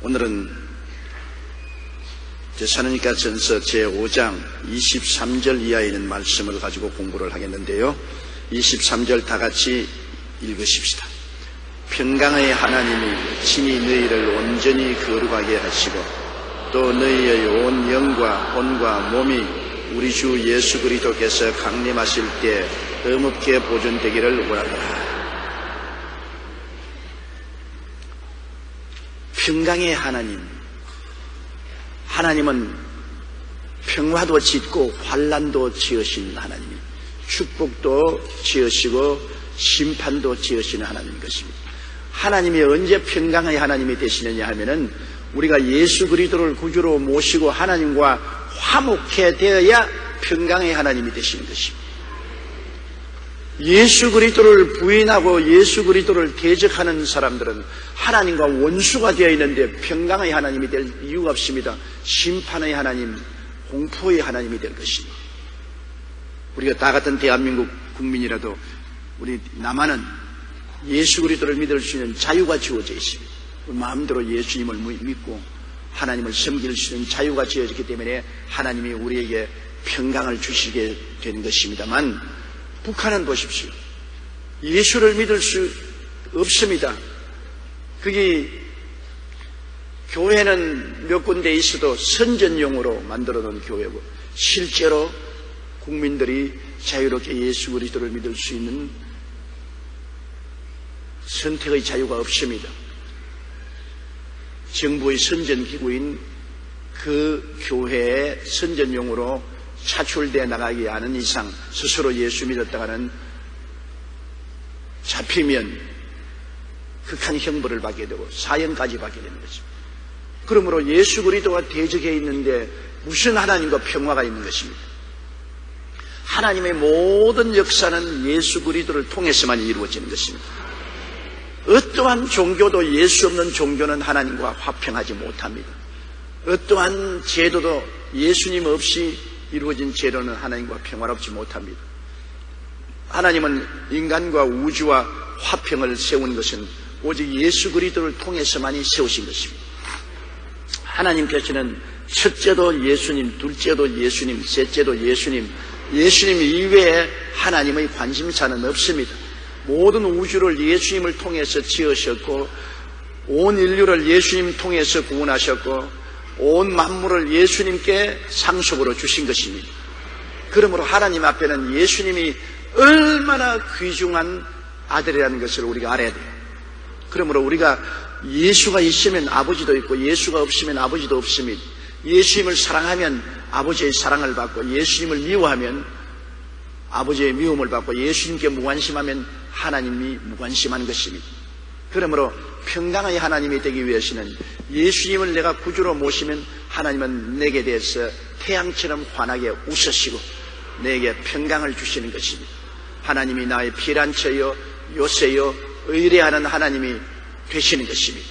오늘은 제사니까 전서 제5장 23절 이하에 있는 말씀을 가지고 공부를 하겠는데요. 23절 다 같이 읽으십시다. 평강의 하나님이 친히 너희를 온전히 거룩하게 하시고 또 너희의 온 영과 혼과 몸이 우리 주 예수 그리스도께서 강림하실 때 흠없게 보존되기를 원하노라. 평강의 하나님. 하나님은 평화도 짓고 환란도 지으신 하나님이 축복도 지으시고 심판도 지으시는 하나님인 것입니다. 하나님이 언제 평강의 하나님이 되시느냐 하면은 우리가 예수 그리스도를 구주로 모시고 하나님과 화목해 되어야 평강의 하나님이 되시는 것입니다. 예수 그리스도를 부인하고 예수 그리스도를 대적하는 사람들은 하나님과 원수가 되어 있는데 평강의 하나님이 될 이유가 없습니다. 심판의 하나님, 공포의 하나님이 될 것입니다. 우리가 다 같은 대한민국 국민이라도 우리 남한은 예수 그리스도를 믿을 수 있는 자유가 주어져 있습니다. 마음대로 예수님을 믿고 하나님을 섬길 수 있는 자유가 지어졌기 때문에 하나님이 우리에게 평강을 주시게 되는 것입니다만 북한은 보십시오. 예수를 믿을 수 없습니다. 그게 교회는 몇 군데 있어도 선전용으로 만들어 놓은 교회고 실제로 국민들이 자유롭게 예수 그리스도를 믿을 수 있는 선택의 자유가 없습니다. 정부의 선전기구인 그 교회의 선전용으로 차출돼 나가지 않은 이상 스스로 예수 믿었다가는 잡히면 극한 형벌을 받게 되고 사형까지 받게 되는 것입니다. 그러므로 예수 그리스도가 대적해 있는데 무슨 하나님과 평화가 있는 것입니다. 하나님의 모든 역사는 예수 그리스도를 통해서만 이루어지는 것입니다. 어떠한 종교도 예수 없는 종교는 하나님과 화평하지 못합니다. 어떠한 제도도 예수님 없이 이루어진 제도는 하나님과 평화롭지 못합니다. 하나님은 인간과 우주와 화평을 세운 것은 오직 예수 그리스도를 통해서만이 세우신 것입니다. 하나님께서는 첫째도 예수님, 둘째도 예수님, 셋째도 예수님, 예수님 이외에 하나님의 관심사는 없습니다. 모든 우주를 예수님을 통해서 지으셨고 온 인류를 예수님 통해서 구원하셨고 온 만물을 예수님께 상속으로 주신 것입니다. 그러므로 하나님 앞에는 예수님이 얼마나 귀중한 아들이라는 것을 우리가 알아야 돼요. 그러므로 우리가 예수가 있으면 아버지도 있고 예수가 없으면 아버지도 없습니다. 예수님을 사랑하면 아버지의 사랑을 받고 예수님을 미워하면 아버지의 미움을 받고 예수님께 무관심하면 하나님이 무관심한 것입니다. 그러므로 평강의 하나님이 되기 위해서는 예수님을 내가 구주로 모시면 하나님은 내게 대해서 태양처럼 환하게 웃으시고 내게 평강을 주시는 것입니다. 하나님이 나의 피란처요 요새요 의뢰하는 하나님이 되시는 것입니다.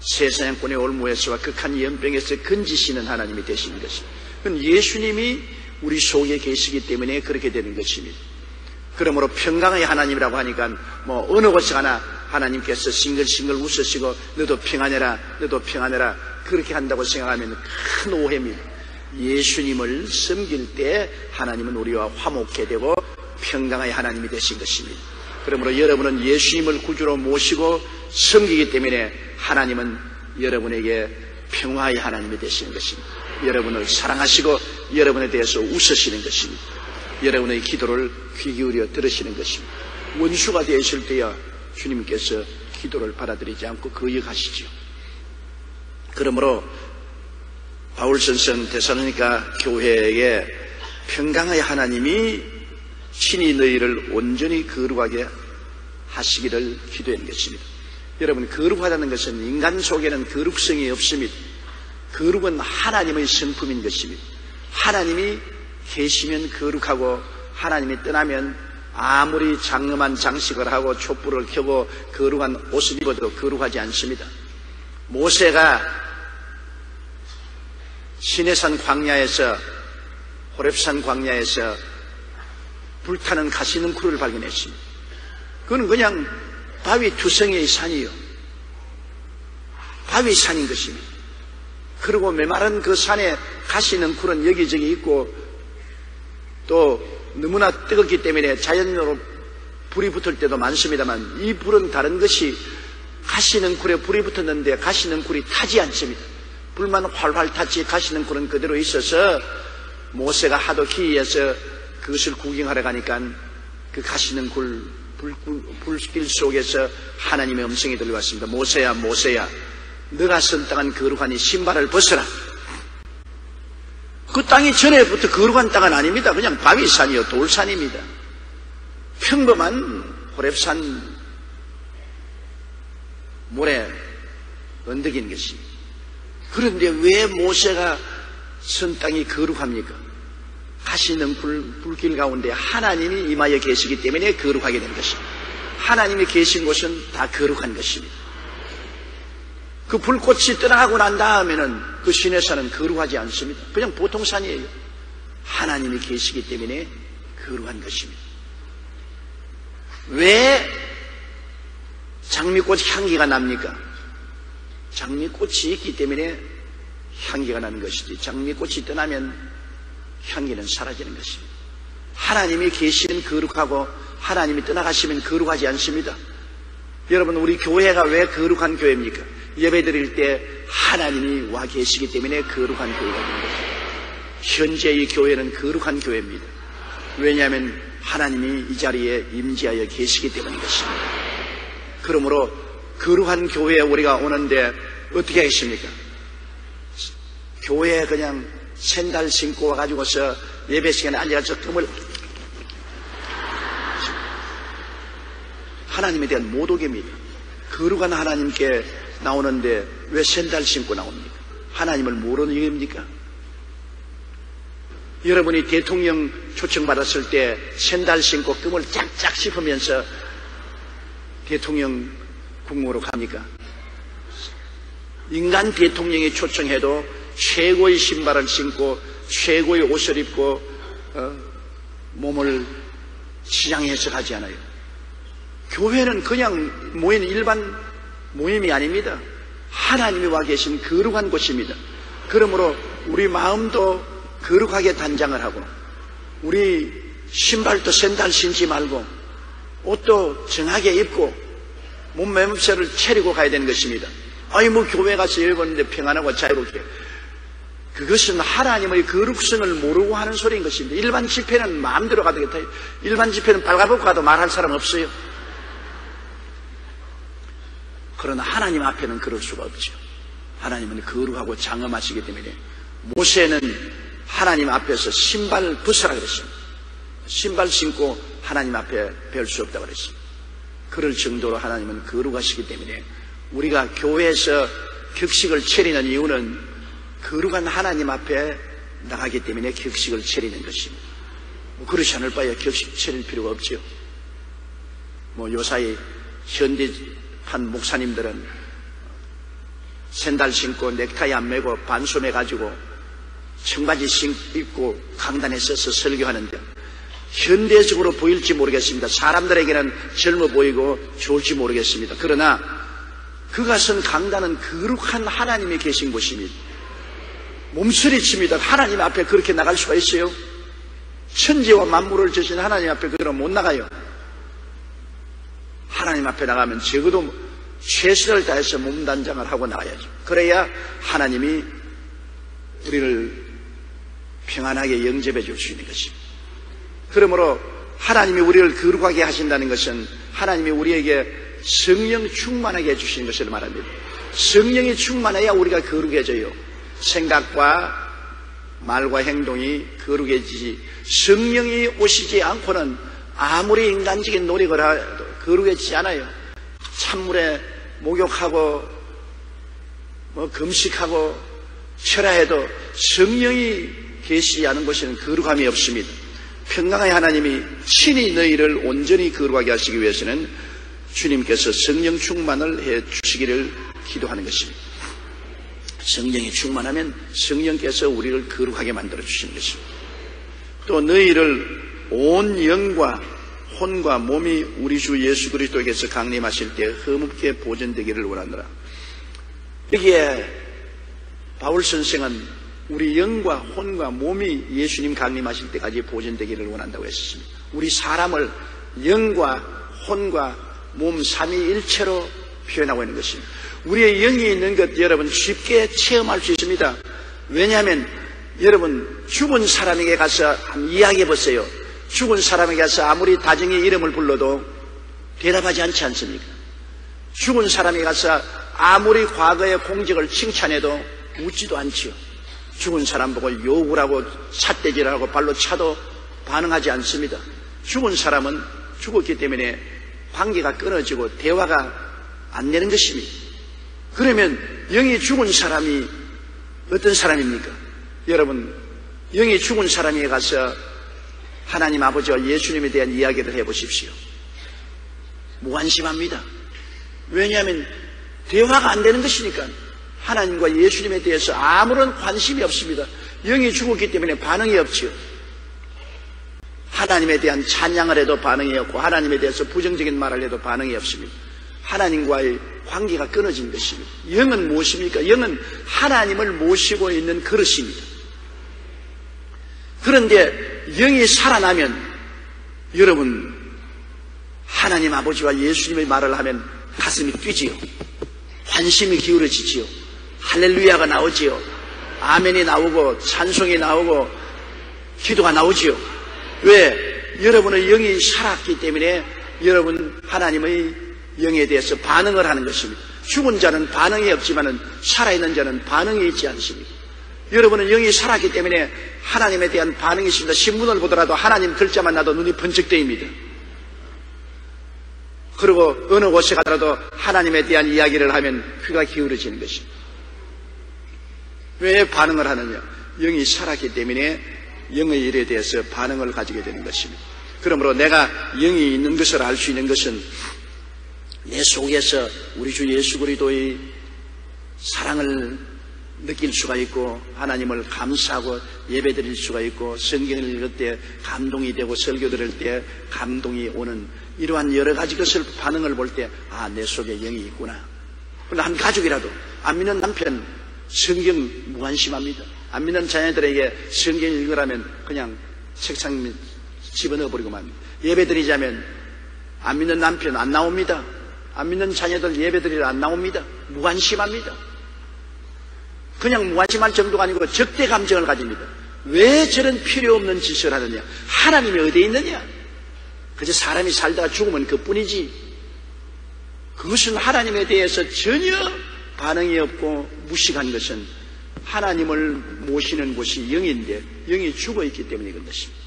세상권의 올무에서와 극한 연병에서 건지시는 하나님이 되시는 것입니다. 그건 예수님이 우리 속에 계시기 때문에 그렇게 되는 것입니다. 그러므로 평강의 하나님이라고 하니까 뭐 어느 곳에 가나 하나님께서 싱글싱글 웃으시고 너도 평안해라 너도 평안해라 그렇게 한다고 생각하면 큰 오해입니다. 예수님을 섬길 때 하나님은 우리와 화목해 되고 평강의 하나님이 되신 것입니다. 그러므로 여러분은 예수님을 구주로 모시고 섬기기 때문에 하나님은 여러분에게 평화의 하나님이 되시는 것입니다. 여러분을 사랑하시고 여러분에 대해서 웃으시는 것입니다. 여러분의 기도를 귀 기울여 들으시는 것입니다. 원수가 되실 때야 주님께서 기도를 받아들이지 않고 거역하시죠. 그러므로 바울 선생 대사로니까 교회에 평강의 하나님이 친히 너희를 온전히 거룩하게 하시기를 기도하는 것입니다. 여러분 거룩하다는 것은 인간 속에는 거룩성이 없습니다. 거룩은 하나님의 성품인 것입니다. 하나님이 계시면 거룩하고 하나님이 떠나면 아무리 장엄한 장식을 하고 촛불을 켜고 거룩한 옷을 입어도 거룩하지 않습니다. 모세가 시내산 광야에서 호랩산 광야에서 불타는 가시능쿨을 발견했습니다. 그건 그냥 바위 투성이의 산이요. 바위 산인 것입니다. 그리고 메마른 그 산에 가시는 굴은 여기저기 있고 또 너무나 뜨겁기 때문에 자연으로 불이 붙을 때도 많습니다만 이 불은 다른 것이 가시는 굴에 불이 붙었는데 가시는 굴이 타지 않습니다. 불만 활활 탔지 가시는 굴은 그대로 있어서 모세가 하도 기이해서 그것을 구경하러 가니까 그 가시는 굴 불, 불길 속에서 하나님의 음성이 들려왔습니다. 모세야 모세야 너가 선땅한 거룩하니 신발을 벗어라. 그 땅이 전에부터 거룩한 땅은 아닙니다. 그냥 바위산이요 돌산입니다. 평범한 호랩산 모래 언덕인 것입니다. 그런데 왜 모세가 선 땅이 거룩합니까? 가시는 불, 불길 가운데 하나님이 임하여 계시기 때문에 거룩하게 된 것입니다. 하나님이 계신 곳은 다 거룩한 것입니다. 그 불꽃이 떠나가고 난 다음에는 그 신의 산은 거룩하지 않습니다. 그냥 보통 산이에요. 하나님이 계시기 때문에 거룩한 것입니다. 왜 장미꽃 향기가 납니까? 장미꽃이 있기 때문에 향기가 나는 것이지 장미꽃이 떠나면 향기는 사라지는 것입니다. 하나님이 계시는 거룩하고 하나님이 떠나가시면 거룩하지 않습니다. 여러분 우리 교회가 왜 거룩한 교회입니까? 예배 드릴 때 하나님이 와 계시기 때문에 거룩한 교회가 되는 거죠. 현재 이 교회는 거룩한 교회입니다. 왜냐하면 하나님이 이 자리에 임재하여 계시기 때문인 것입니다. 그러므로 거룩한 교회에 우리가 오는데 어떻게 하겠습니까? 교회에 그냥 샌달 신고 와가지고서 예배 시간에 앉아서 뜸을 하나님에 대한 모독입니다. 거룩한 하나님께 나오는데 왜 샌달 신고 나옵니까? 하나님을 모르는 얘기입니까? 여러분이 대통령 초청받았을 때 샌달 신고 뜸을 짝짝 씹으면서 대통령 국무로 갑니까? 인간 대통령이 초청해도 최고의 신발을 신고 최고의 옷을 입고 어, 몸을 지장해서 가지 않아요. 교회는 그냥 모인 일반 모임이 아닙니다. 하나님이 와 계신 거룩한 곳입니다. 그러므로 우리 마음도 거룩하게 단장을 하고 우리 신발도 샌달 신지 말고 옷도 정하게 입고 몸매무새를 차리고 가야 되는 것입니다. 아니 뭐 교회 가서 읽었는데 평안하고 자유롭게 그것은 하나님의 거룩성을 모르고 하는 소리인 것입니다. 일반 집회는 마음대로 가도 겠다. 일반 집회는 빨가벗고 가도 말할 사람 없어요. 그러나 하나님 앞에는 그럴 수가 없죠. 하나님은 거룩하고 장엄하시기 때문에 모세는 하나님 앞에서 신발 벗으라 그랬습니다. 신발 신고 하나님 앞에 뵐 수 없다고 그랬습니다. 그럴 정도로 하나님은 거룩하시기 때문에 우리가 교회에서 격식을 차리는 이유는 거룩한 하나님 앞에 나가기 때문에 격식을 차리는 것입니다. 뭐 그렇지 않을 바에 격식 차릴 필요가 없죠. 뭐 요사이 현대 판 목사님들은 샌달 신고 넥타이 안 매고 반소매 가지고 청바지 신 입고 강단에 서서 설교하는데 현대적으로 보일지 모르겠습니다. 사람들에게는 젊어 보이고 좋을지 모르겠습니다. 그러나 그것은 강단은 거룩한 하나님이 계신 곳입니다. 몸서리칩니다. 하나님 앞에 그렇게 나갈 수가 있어요? 천지와 만물을 주신 하나님 앞에 그대로 못 나가요. 하나님 앞에 나가면 적어도 최선을 다해서 몸단장을 하고 나가야죠. 그래야 하나님이 우리를 평안하게 영접해 줄 수 있는 것입니다. 그러므로 하나님이 우리를 거룩하게 하신다는 것은 하나님이 우리에게 성령 충만하게 해주시는 것을 말합니다. 성령이 충만해야 우리가 거룩해져요. 생각과 말과 행동이 거룩해지지 성령이 오시지 않고는 아무리 인간적인 노력을 해도 거룩해지지 않아요. 찬물에 목욕하고 뭐 금식하고 철야해도 성령이 계시지 않은 곳에는 거룩함이 없습니다. 평강의 하나님이 친히 너희를 온전히 거룩하게 하시기 위해서는 주님께서 성령 충만을 해 주시기를 기도하는 것입니다. 성령이 충만하면 성령께서 우리를 거룩하게 만들어 주시는 것입니다. 또 너희를 온 영과 혼과 몸이 우리 주 예수 그리스도에게서 강림하실 때 흠없게 보존되기를 원하노라. 여기에 바울 선생은 우리 영과 혼과 몸이 예수님 강림하실 때까지 보존되기를 원한다고 했습니다. 우리 사람을 영과 혼과 몸 삼위일체로 표현하고 있는 것입니다. 우리의 영이 있는 것 여러분 쉽게 체험할 수 있습니다. 왜냐하면 여러분 죽은 사람에게 가서 이야기해 보세요. 죽은 사람에게 가서 아무리 다정히 이름을 불러도 대답하지 않지 않습니까? 죽은 사람에게 가서 아무리 과거의 공적을 칭찬해도 웃지도 않지요. 죽은 사람 보고 욕을 하고 삿대질하고 발로 차도 반응하지 않습니다. 죽은 사람은 죽었기 때문에 관계가 끊어지고 대화가 안 되는 것입니다. 그러면 영이 죽은 사람이 어떤 사람입니까? 여러분, 영이 죽은 사람에게 가서 하나님 아버지와 예수님에 대한 이야기를 해보십시오. 무관심합니다. 왜냐하면 대화가 안 되는 것이니까 하나님과 예수님에 대해서 아무런 관심이 없습니다. 영이 죽었기 때문에 반응이 없지요. 하나님에 대한 찬양을 해도 반응이 없고 하나님에 대해서 부정적인 말을 해도 반응이 없습니다. 하나님과의 관계가 끊어진 것입니다. 영은 무엇입니까? 영은 하나님을 모시고 있는 그릇입니다. 그런데 영이 살아나면 여러분 하나님 아버지와 예수님의 말을 하면 가슴이 뛰지요. 관심이 기울어지지요. 할렐루야가 나오지요. 아멘이 나오고 찬송이 나오고 기도가 나오지요. 왜? 여러분의 영이 살았기 때문에 여러분 하나님의 영에 대해서 반응을 하는 것입니다. 죽은 자는 반응이 없지만 살아있는 자는 반응이 있지 않습니다. 여러분은 영이 살았기 때문에 하나님에 대한 반응이 있습니다. 신문을 보더라도 하나님 글자만 나도 눈이 번쩍 뜨입니다. 그리고 어느 곳에 가더라도 하나님에 대한 이야기를 하면 귀가 기울어지는 것입니다. 왜 반응을 하느냐? 영이 살았기 때문에 영의 일에 대해서 반응을 가지게 되는 것입니다. 그러므로 내가 영이 있는 것을 알 수 있는 것은 내 속에서 우리 주 예수 그리스도의 사랑을 느낄 수가 있고 하나님을 감사하고 예배 드릴 수가 있고 성경을 읽을 때 감동이 되고 설교 들을 때 감동이 오는 이러한 여러 가지 것을 반응을 볼 때 아 내 속에 영이 있구나. 그러나 한 가족이라도 안 믿는 남편 성경 무관심합니다. 안 믿는 자녀들에게 성경 읽으라면 그냥 책상 집어넣어 버리고만 예배 드리자면 안 믿는 남편 안 나옵니다. 안 믿는 자녀들 예배 드리러 안 나옵니다. 무관심합니다. 그냥 무관심할 정도가 아니고 적대 감정을 가집니다. 왜 저런 필요 없는 짓을 하느냐? 하나님이 어디에 있느냐? 그저 사람이 살다가 죽으면 그뿐이지. 그것은 하나님에 대해서 전혀 반응이 없고 무식한 것은 하나님을 모시는 곳이 영인데 영이 죽어 있기 때문에 그런 것입니다.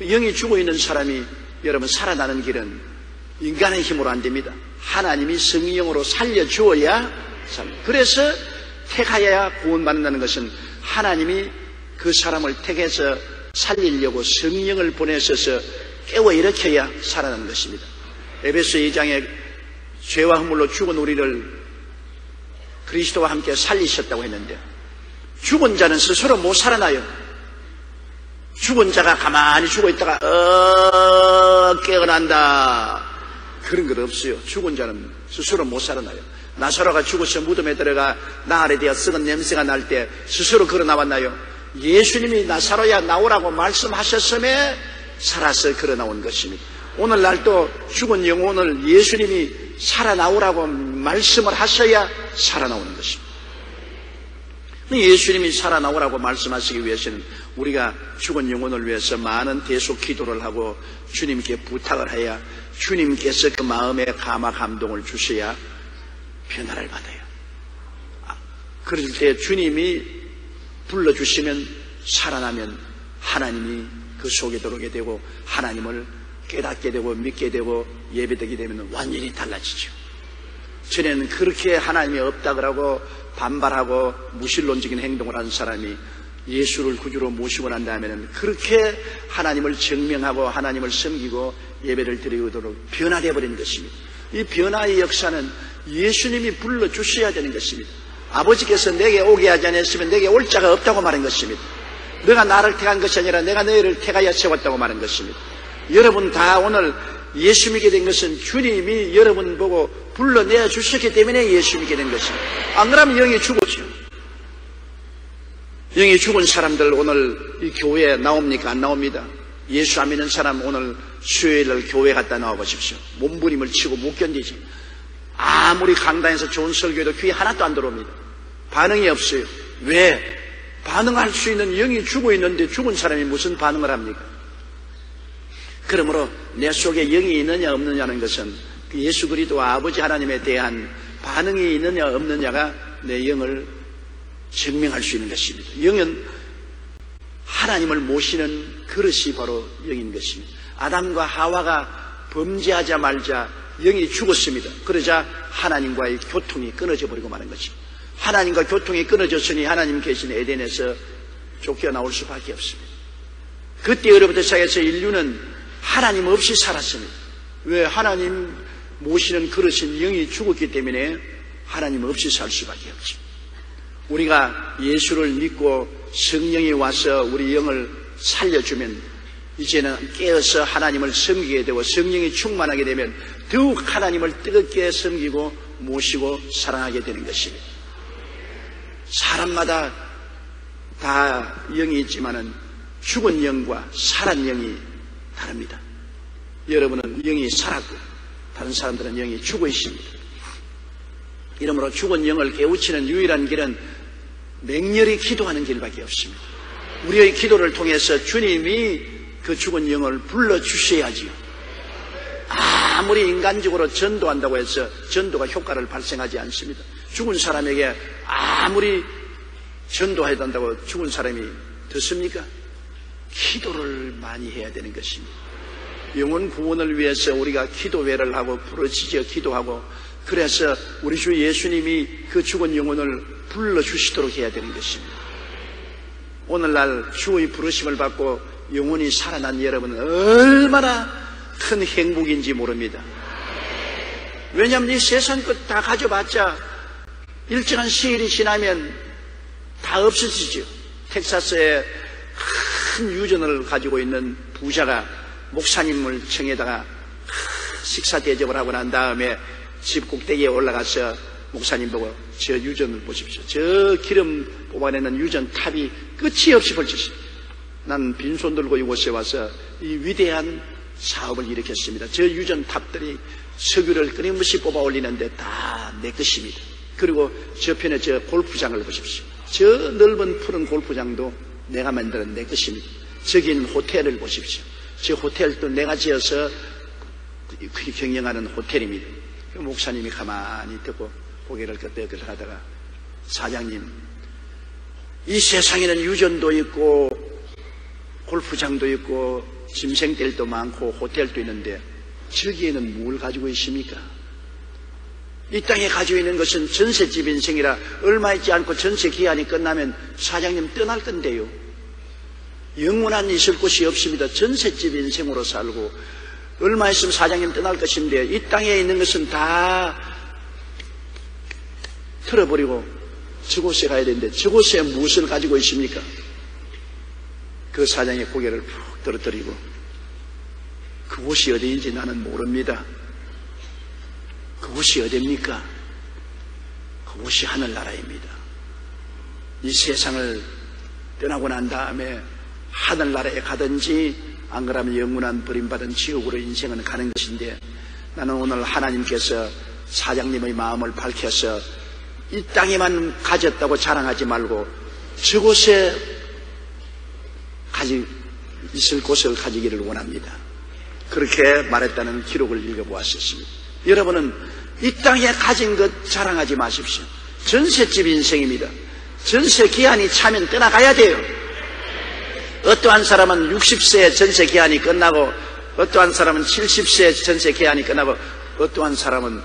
영이 죽어 있는 사람이 여러분 살아나는 길은 인간의 힘으로 안 됩니다. 하나님이 성령으로 살려주어야 그래서 택하여야 구원받는다는 것은 하나님이 그 사람을 택해서 살리려고 성령을 보내셔서 깨워 일으켜야 살아나는 것입니다. 에베소 2장에 죄와 허물로 죽은 우리를 그리스도와 함께 살리셨다고 했는데 죽은 자는 스스로 못 살아나요. 죽은 자가 가만히 죽어 있다가 어 깨어난다. 그런 것 없어요. 죽은 자는 스스로 못 살아나요. 나사로가 죽어서 무덤에 들어가 나알에 되어 썩은 냄새가 날 때 스스로 걸어 나왔나요? 예수님이 나사로야 나오라고 말씀하셨음에 살아서 걸어 나온 것입니다. 오늘날도 죽은 영혼을 예수님이 살아나오라고 말씀을 하셔야 살아나오는 것입니다. 예수님이 살아나오라고 말씀하시기 위해서는 우리가 죽은 영혼을 위해서 많은 대속 기도를 하고 주님께 부탁을 해야 주님께서 그 마음에 감화 감동을 주셔야 변화를 받아요. 아, 그럴 때 주님이 불러주시면 살아나면 하나님이 그 속에 들어오게 되고 하나님을 깨닫게 되고 믿게 되고 예배되게 되면 완전히 달라지죠. 전에는 그렇게 하나님이 없다 그러고 반발하고 무신론적인 행동을 하는 사람이 예수를 구주로 모시고 난 다음에는 그렇게 하나님을 증명하고 하나님을 섬기고 예배를 드리도록 변화되어 버린 것입니다. 이 변화의 역사는 예수님이 불러주셔야 되는 것입니다. 아버지께서 내게 오게 하지 않았으면 내게 올 자가 없다고 말한 것입니다. 너가 나를 택한 것이 아니라 내가 너희를 택하여 세웠다고 말한 것입니다. 여러분 다 오늘 예수 믿게 된 것은 주님이 여러분 보고 불러내 주셨기 때문에 예수 믿게 된 것입니다. 안 그러면 영이 죽었죠. 영이 죽은 사람들 오늘 이 교회에 나옵니까? 안 나옵니다. 예수 안 믿는 사람 오늘 수요일날 교회 갔다 나와 보십시오. 몸부림을 치고 못 견디지. 아무리 강단에서 좋은 설교도 귀에 하나도 안 들어옵니다. 반응이 없어요. 왜? 반응할 수 있는 영이 죽어 있는데 죽은 사람이 무슨 반응을 합니까? 그러므로 내 속에 영이 있느냐 없느냐는 것은 그 예수 그리스도 아버지 하나님에 대한 반응이 있느냐 없느냐가 내 영을 증명할 수 있는 것입니다. 영은 하나님을 모시는 그릇이 바로 영인 것입니다. 아담과 하와가 범죄하자 말자 영이 죽었습니다. 그러자 하나님과의 교통이 끊어져 버리고 마는 것입니다. 하나님과 교통이 끊어졌으니 하나님 계신 에덴에서 쫓겨나올 수밖에 없습니다. 그때로부터 시작해서 인류는 하나님 없이 살았습니다. 왜 하나님 모시는 그릇인 영이 죽었기 때문에 하나님 없이 살 수밖에 없죠. 우리가 예수를 믿고 성령이 와서 우리 영을 살려주면 이제는 깨어서 하나님을 섬기게 되고 성령이 충만하게 되면 더욱 하나님을 뜨겁게 섬기고 모시고 사랑하게 되는 것입니다. 사람마다 다 영이 있지만은 죽은 영과 살한 영이 다릅니다. 여러분은 영이 살았고 다른 사람들은 영이 죽어 있습니다. 이러므로 죽은 영을 깨우치는 유일한 길은 맹렬히 기도하는 길밖에 없습니다. 우리의 기도를 통해서 주님이 그 죽은 영을 불러 주셔야지요. 아무리 인간적으로 전도한다고 해서 전도가 효과를 발생하지 않습니다. 죽은 사람에게 아무리 전도해야 된다고 죽은 사람이 듣습니까? 기도를 많이 해야 되는 것입니다. 영혼 구원을 위해서 우리가 기도회를 하고 부르짖어 기도하고 그래서 우리 주 예수님이 그 죽은 영혼을 불러주시도록 해야 되는 것입니다. 오늘날 주의 부르심을 받고 영혼이 살아난 여러분은 얼마나 큰 행복인지 모릅니다. 왜냐하면 이 세상 것 다 가져봤자 일정한 시일이 지나면 다 없어지죠. 텍사스에 큰 유전을 가지고 있는 부자가 목사님을 청에다가 식사 대접을 하고 난 다음에 집 꼭대기에 올라가서 목사님 보고 저 유전을 보십시오. 저 기름 뽑아내는 유전 탑이 끝이 없이 벌치시. 난 빈손 들고 이곳에 와서 이 위대한 사업을 일으켰습니다. 저 유전 탑들이 석유를 끊임없이 뽑아 올리는데 다 내 것입니다. 그리고 저편에 저 골프장을 보십시오. 저 넓은 푸른 골프장도 내가 만드는 내 것입니다. 저기 있는 호텔을 보십시오. 저 호텔도 내가 지어서 경영하는 호텔입니다. 그 목사님이 가만히 듣고 고개를 끄덕끄덕 하다가 사장님, 이 세상에는 유전도 있고 골프장도 있고 짐생들도 많고 호텔도 있는데 저기에는 뭘 가지고 있습니까? 이 땅에 가지고 있는 것은 전세집 인생이라 얼마 있지 않고 전세 기한이 끝나면 사장님 떠날 건데요. 영원한 있을 곳이 없습니다. 전세집 인생으로 살고 얼마 있으면 사장님 떠날 것인데 이 땅에 있는 것은 다 틀어버리고 저곳에 가야 되는데 저곳에 무엇을 가지고 있습니까? 그 사장의 고개를 푹 떨어뜨리고 그곳이 어디인지 나는 모릅니다. 그곳이 어디입니까? 그곳이 하늘나라입니다. 이 세상을 떠나고 난 다음에 하늘나라에 가든지 안 그러면 영원한 버림받은 지옥으로 인생은 가는 것인데 나는 오늘 하나님께서 사장님의 마음을 밝혀서 이 땅에만 가졌다고 자랑하지 말고 저곳에 가지 있을 곳을 가지기를 원합니다. 그렇게 말했다는 기록을 읽어보았었습니다. 여러분은 이 땅에 가진 것 자랑하지 마십시오. 전세집 인생입니다. 전세 기한이 차면 떠나가야 돼요. 어떠한 사람은 60세 전세 기한이 끝나고 어떠한 사람은 70세 전세 기한이 끝나고 어떠한 사람은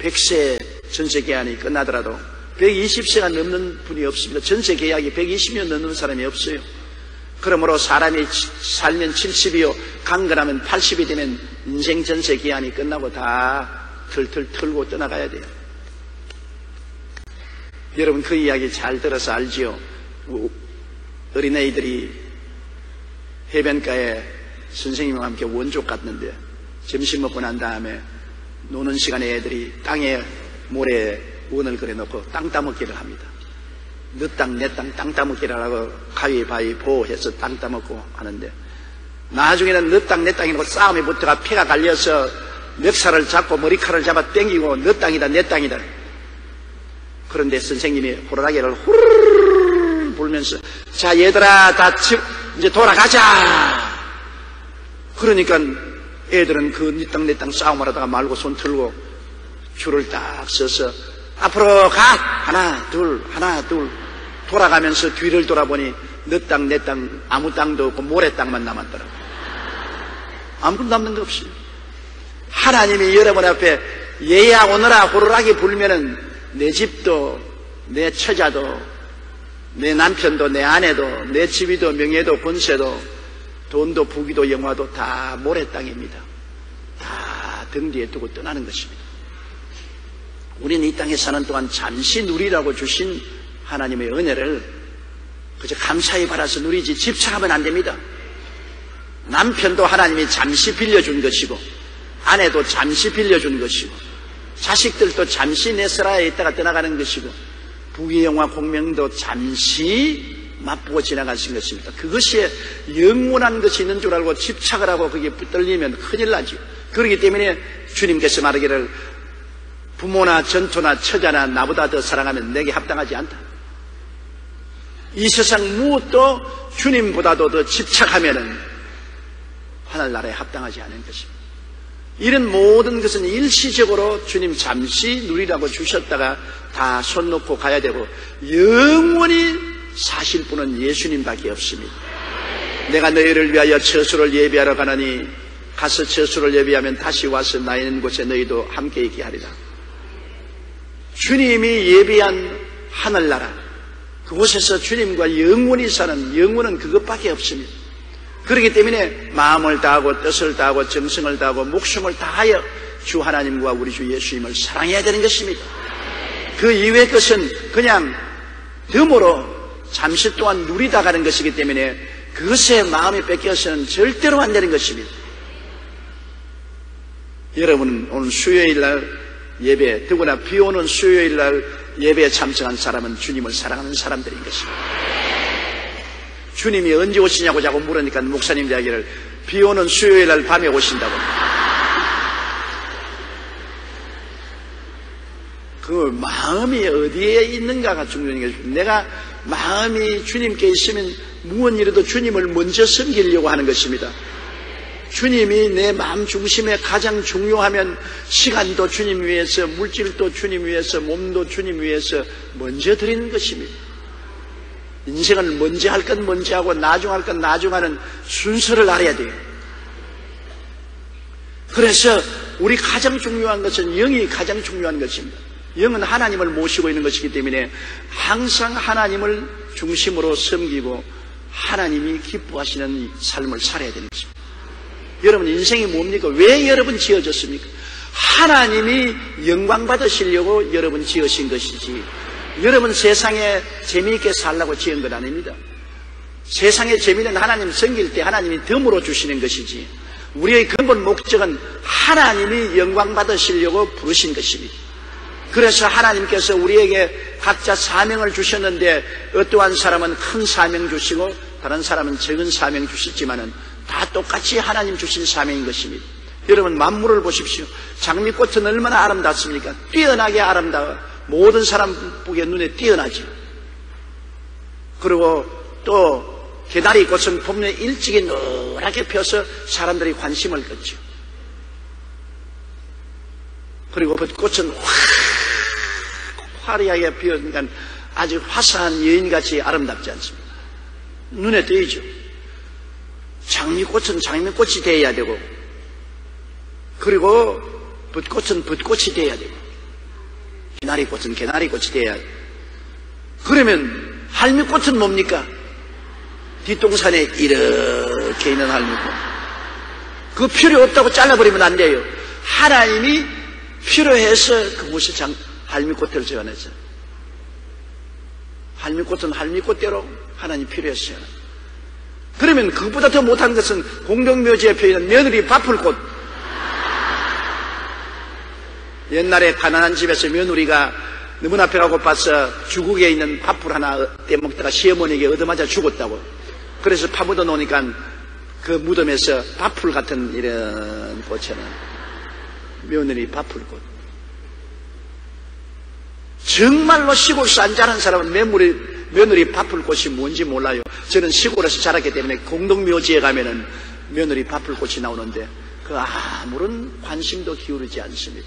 100세 전 세 계약이 끝나더라도 120세가 넘는 분이 없습니다. 전세 계약이 120년 넘는 사람이 없어요. 그러므로 사람이 살면 70이요, 강건하면 80이 되면 인생 전세 기한이 끝나고 다 털털 털고 떠나가야 돼요. 여러분 그 이야기 잘 들어서 알지요? 어린아이들이 해변가에 선생님과 함께 원족 갔는데 점심 먹고 난 다음에 노는 시간에 애들이 땅에 모래에 원을 그려놓고 땅 따먹기를 합니다. 너 땅, 내 땅, 땅 따먹기를 하고 가위바위보 해서 땅 따먹고 하는데 나중에는 너 땅, 내 땅이라고 싸움이 붙어가 피가 갈려서 멱살을 잡고 머리칼을 잡아 당기고 너 땅이다, 내 땅이다. 그런데 선생님이 호루라기를 후루룩 불면서 자 얘들아 다 집, 이제 돌아가자. 그러니까 애들은 그 네 땅 내 땅 싸움을 하다가 말고 손 틀고 줄을 딱 서서 앞으로 가 하나 둘 하나 둘 돌아가면서 뒤를 돌아보니 너 땅 내 땅 아무 땅도 없고 모래 땅만 남았더라 아무것도 남는 거 없이 하나님이 여러분 앞에 예야 오너라 호루라기 불면은 내 집도 내 처자도 내 남편도 내 아내도 내 집이도 명예도 권세도 돈도 부귀도 영화도 다 모래 땅입니다. 다 등 뒤에 두고 떠나는 것입니다. 우리는 이 땅에 사는 동안 잠시 누리라고 주신 하나님의 은혜를 그저 감사히 받아서 누리지 집착하면 안 됩니다. 남편도 하나님이 잠시 빌려준 것이고 아내도 잠시 빌려준 것이고 자식들도 잠시 내스라에 있다가 떠나가는 것이고 부귀 영화 공명도 잠시 맛보고 지나가신 것입니다. 그것이 영원한 것이 있는 줄 알고 집착을 하고 그게 붙들리면 큰일 나죠. 그렇기 때문에 주님께서 말하기를 부모나 전토나 처자나 나보다 더 사랑하면 내게 합당하지 않다. 이 세상 무엇도 주님보다도 더 집착하면은 하늘 나라에 합당하지 않은 것입니다. 이런 모든 것은 일시적으로 주님 잠시 누리라고 주셨다가 다 손 놓고 가야 되고 영원히 사실 분은 예수님밖에 없습니다. 내가 너희를 위하여 처수를 예비하러 가느니 가서 처수를 예비하면 다시 와서 나 있는 곳에 너희도 함께 있게 하리라. 주님이 예비한 하늘나라 그곳에서 주님과 영원히 사는 영원은 그것밖에 없습니다. 그렇기 때문에 마음을 다하고 뜻을 다하고 정성을 다하고 목숨을 다하여 주 하나님과 우리 주 예수님을 사랑해야 되는 것입니다. 그 이외의 것은 그냥 덤으로 잠시 동안 누리다 가는 것이기 때문에 그것에 마음이 뺏겨서는 절대로 안 되는 것입니다. 여러분 오늘 수요일 날 예배, 더구나 비 오는 수요일 날 예배에 참석한 사람은 주님을 사랑하는 사람들인 것입니다. 주님이 언제 오시냐고 자꾸 물으니까 목사님 이야기를 비 오는 수요일 날 밤에 오신다고. 그 마음이 어디에 있는가가 중요한 것입니다. 내가 마음이 주님께 있으면 무언 일에도 주님을 먼저 섬기려고 하는 것입니다. 주님이 내 마음 중심에 가장 중요하면 시간도 주님 위해서, 물질도 주님 위해서, 몸도 주님 위해서 먼저 드리는 것입니다. 인생을 먼저 할 건 먼저 하고 나중 할 건 나중 하는 순서를 알아야 돼요. 그래서 우리 가장 중요한 것은 영이 가장 중요한 것입니다. 영은 하나님을 모시고 있는 것이기 때문에 항상 하나님을 중심으로 섬기고 하나님이 기뻐하시는 삶을 살아야 되는 것입니다. 여러분 인생이 뭡니까? 왜 여러분 지어졌습니까? 하나님이 영광 받으시려고 여러분 지으신 것이지 여러분 세상에 재미있게 살라고 지은 것 아닙니다. 세상의 재미는 하나님 섬길 때 하나님이 덤으로 주시는 것이지 우리의 근본 목적은 하나님이 영광 받으시려고 부르신 것입니다. 그래서 하나님께서 우리에게 각자 사명을 주셨는데 어떠한 사람은 큰 사명 주시고 다른 사람은 적은 사명 주셨지만은 다 똑같이 하나님 주신 사명인 것입니다. 여러분 만물을 보십시오. 장미꽃은 얼마나 아름답습니까? 뛰어나게 아름다워. 모든 사람 보기에 눈에 뛰어나죠. 그리고 또 개다리 꽃은 봄에 일찍이 노랗게 펴서 사람들이 관심을 걷죠. 그리고 벚꽃은 확 화려하게 피어니까 아주 화사한 여인같이 아름답지 않습니다. 눈에 띄죠. 장미꽃은 장미꽃이 되어야 되고 그리고 붓꽃은 붓꽃이 되어야 되고 개나리꽃은 개나리꽃이 되어야 되고 그러면 할미꽃은 뭡니까? 뒷동산에 이렇게 있는 할미꽃. 그 필요 없다고 잘라버리면 안 돼요. 하나님이 필요해서 그곳에 장, 할미꽃을 지어냈어요. 할미꽃은 할미꽃대로 하나님 필요했어요 그러면 그것보다 더 못한 것은 공동묘지에 표현한 며느리 바쁠 꽃 옛날에 가난한 집에서 며느리가 너무나 배가 고파서 주국에 있는 밥풀 하나 떼먹다가 시어머니에게 얻어맞아 죽었다고. 그래서 파묻어 놓으니까 그 무덤에서 밥풀 같은 이런 꽃처럼 며느리 밥풀꽃. 정말로 안 자란 사람은 며느리, 며느리 밥풀 꽃이 뭔지 몰라요. 저는 시골에서 자랐기 때문에 공동묘지에 가면은 며느리 밥풀 꽃이 나오는데 그 아무런 관심도 기울이지 않습니다.